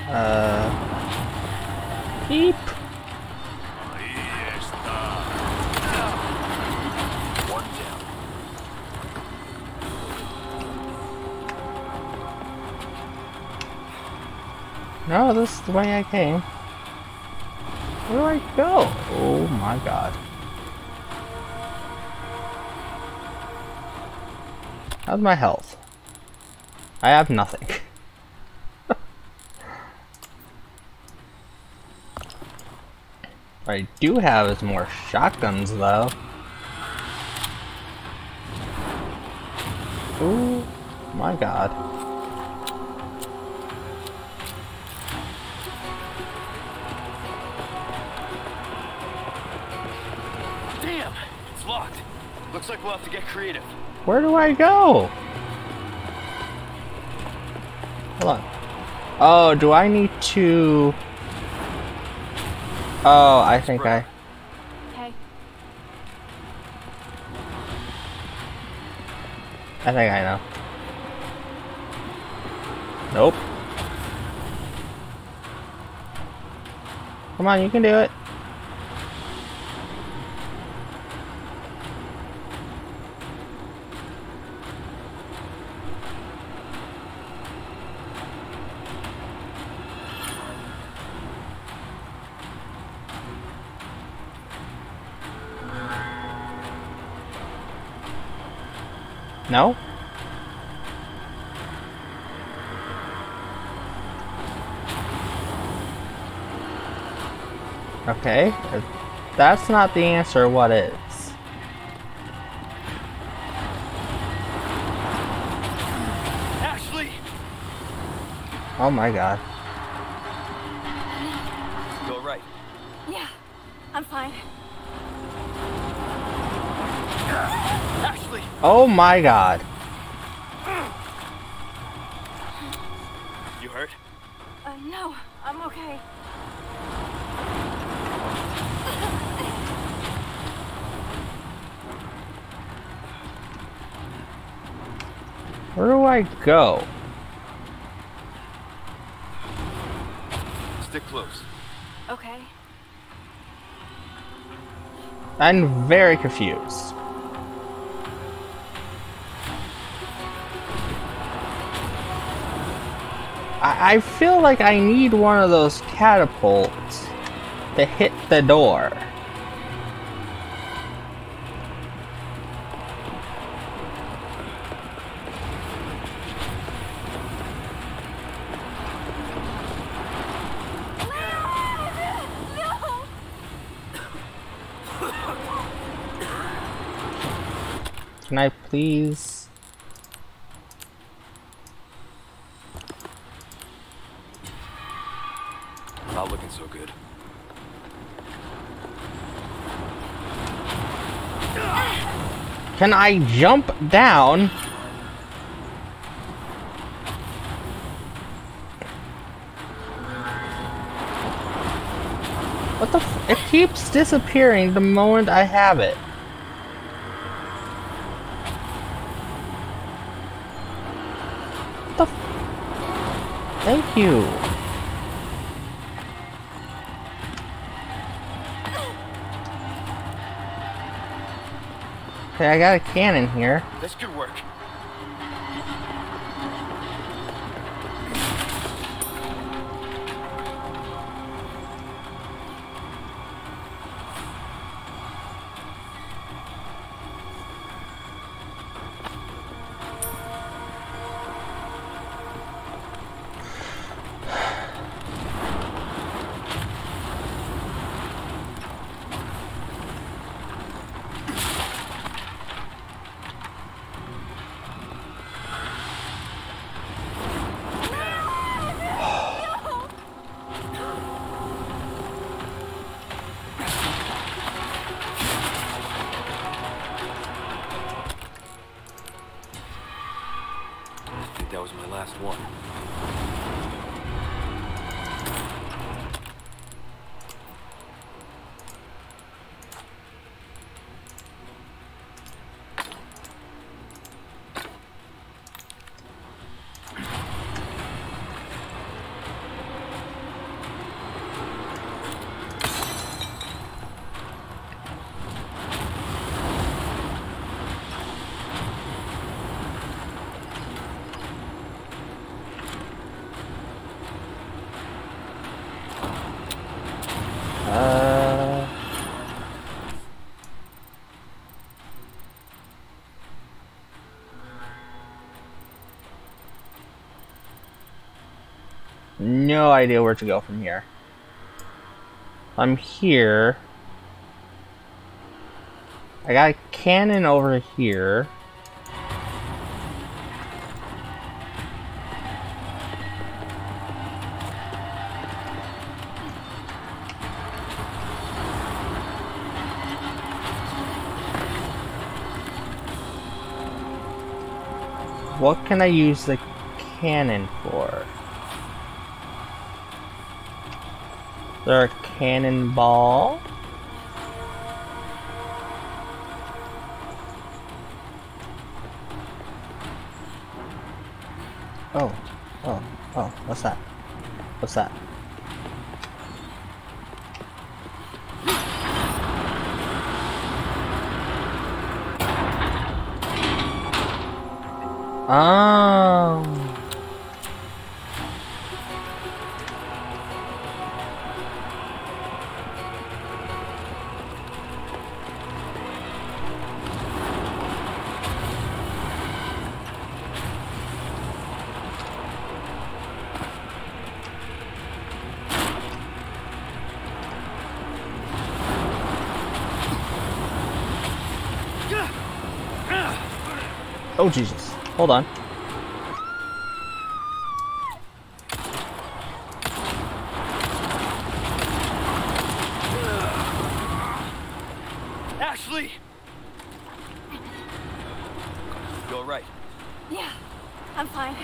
Uh. Beep. One down. No, this is the way I came. Where do I go? Oh my god. How's my health? I have nothing. I do have is more shotguns though. Oh my god. Creative. Where do I go? Hold on. Oh, do I need to... Oh, I think I... Okay. I think I know. Nope. Come on, you can do it. No? Okay, if that's not the answer, what is? Ashley! Oh my god. Go right. Yeah, I'm fine. Ashley! Oh my god. You hurt? Uh, no, I'm okay. Where do I go? Stick close. Okay. I'm very confused. I, I feel like I need one of those catapults to hit the door. No! Can I please? Not looking so good. Can I jump down? What the f- It keeps disappearing the moment I have it. What the f- Thank you. Okay, I got a cannon here. This could work. No idea where to go from here. I'm here. I got a cannon over here. What can I use the cannon for? There a cannonball? Oh, oh, oh, what's that? What's that? Oh. Hold on. Ashley! You alright? Yeah, I'm fine.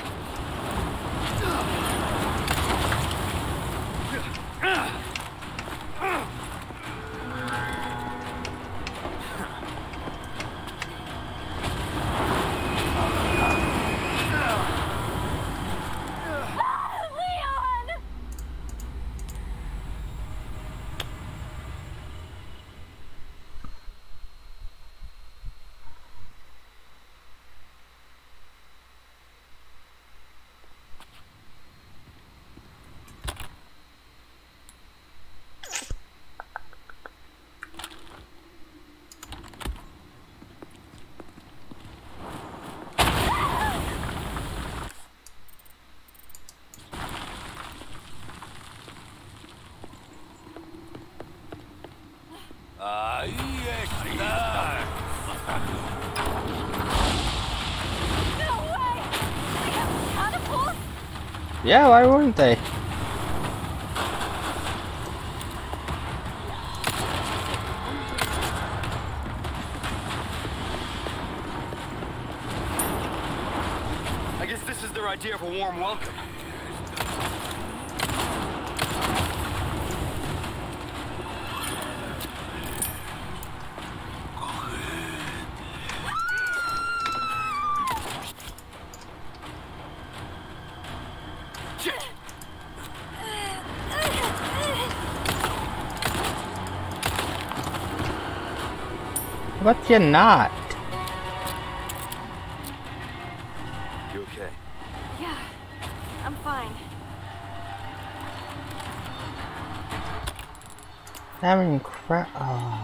Leon! Ahí está. No way! They have catapults? Yeah, why wouldn't they? But you're not. You okay? Yeah, I'm fine. Having crap. Oh.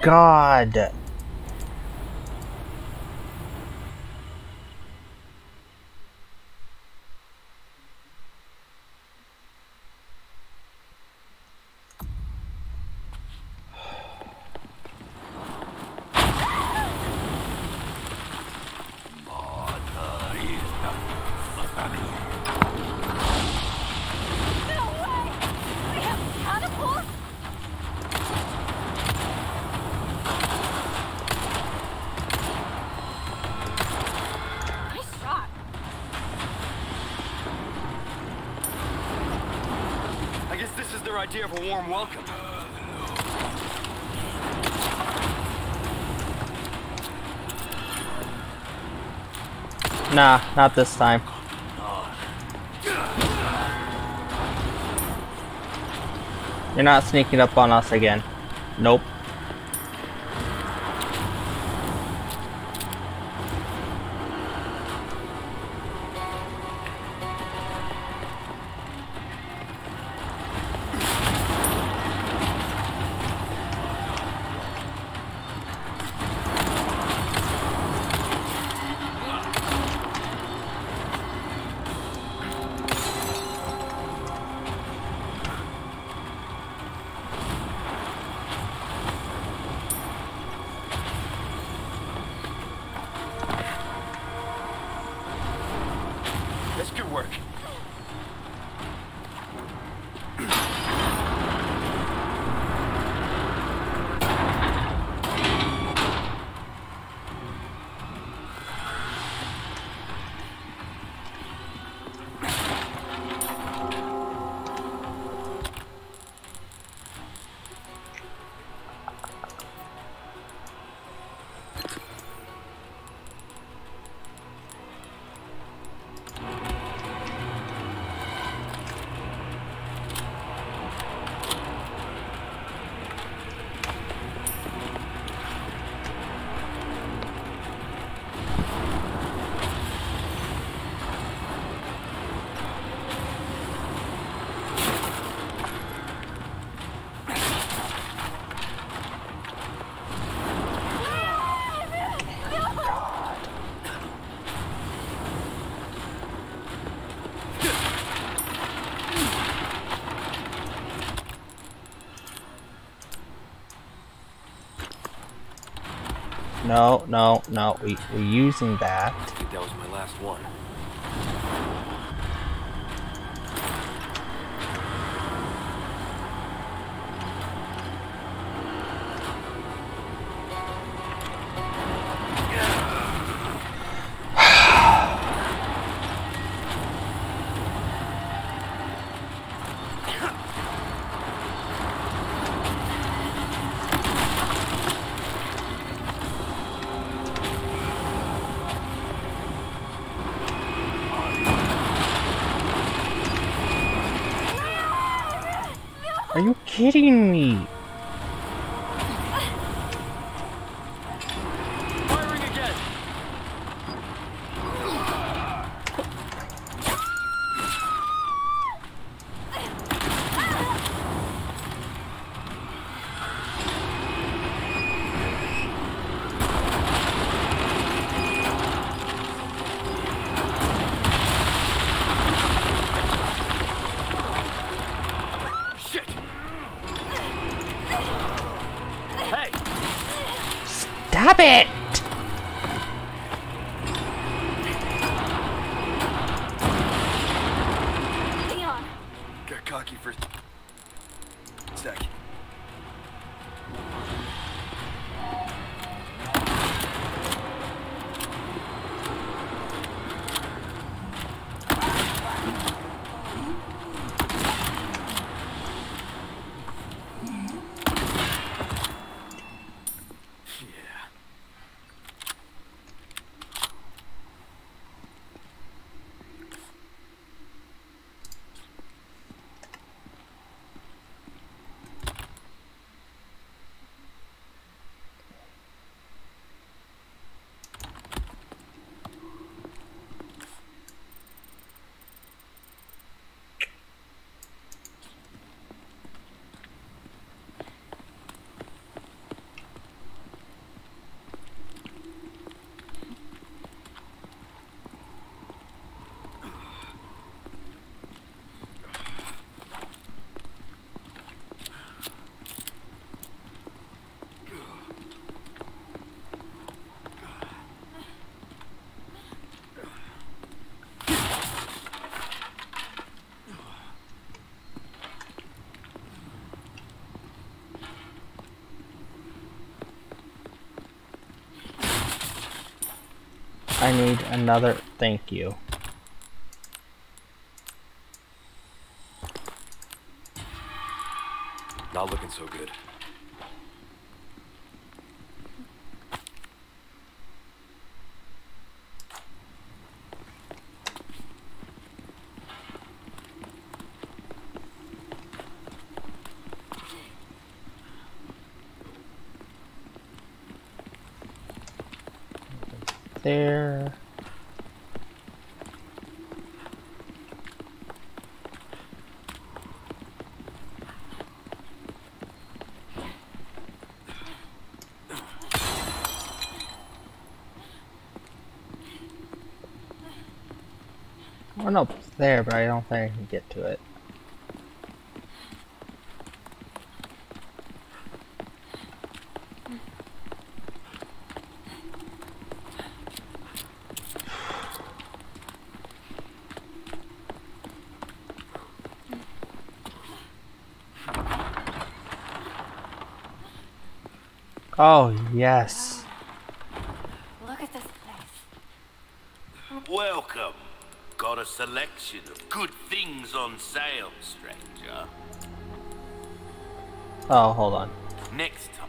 god. dear of a warm welcome. Nah, not this time. You're not sneaking up on us again. Nope. we're using that. kidding me? Need another thank you. Not looking so good. There. One up there, but I don't think I can get to it. Oh, yes. Look at this place. Welcome. Got a selection of good things on sale, stranger. Oh, hold on. Next time.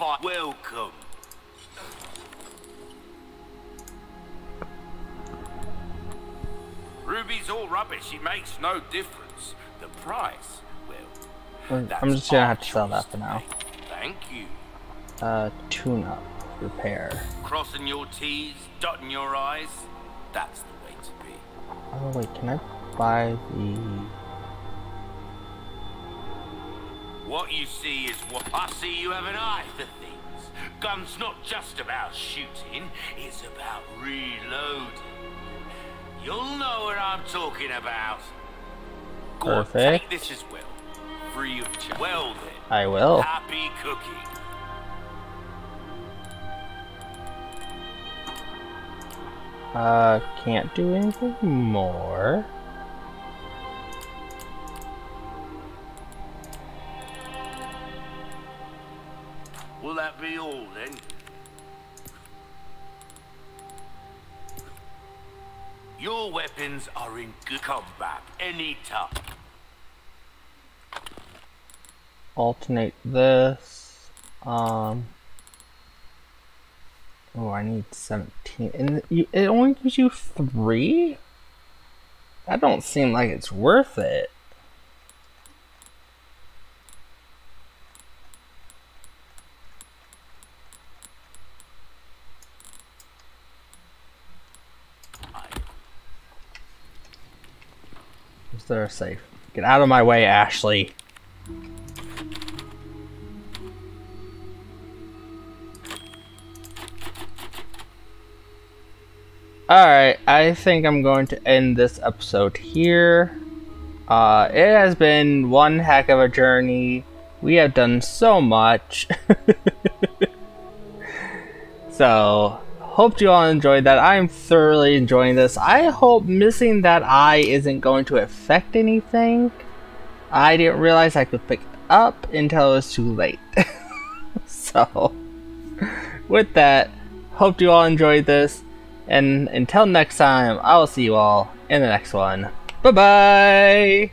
I'm welcome. Ruby's all rubbish. It makes no difference. The price, I'm just gonna have to sell that for now. Thank you. Uh, tune up, repair. Crossing your T's, dotting your I's. That's the way to be. Oh wait, can I buy the? What you see is what I see. You have an eye for things. Gun's not just about shooting; it's about reloading. You'll know what I'm talking about. Go on, Perfect. take this as well, free of charge. Well then, I will. happy cooking. Uh, can't do anything more. Will that be all then? Your weapons are in good combat anytime. Alternate this. Um. Oh, I need 17. And you, it only gives you three? That don't seem like it's worth it. Is there a safe? Get out of my way, Ashley. Alright, I think I'm going to end this episode here. Uh, it has been one heck of a journey. We have done so much. so, hope you all enjoyed that. I'm thoroughly enjoying this. I hope missing that eye isn't going to affect anything. I didn't realize I could pick up until it was too late. so, with that, hope you all enjoyed this. And until next time, I will see you all in the next one. Bye bye!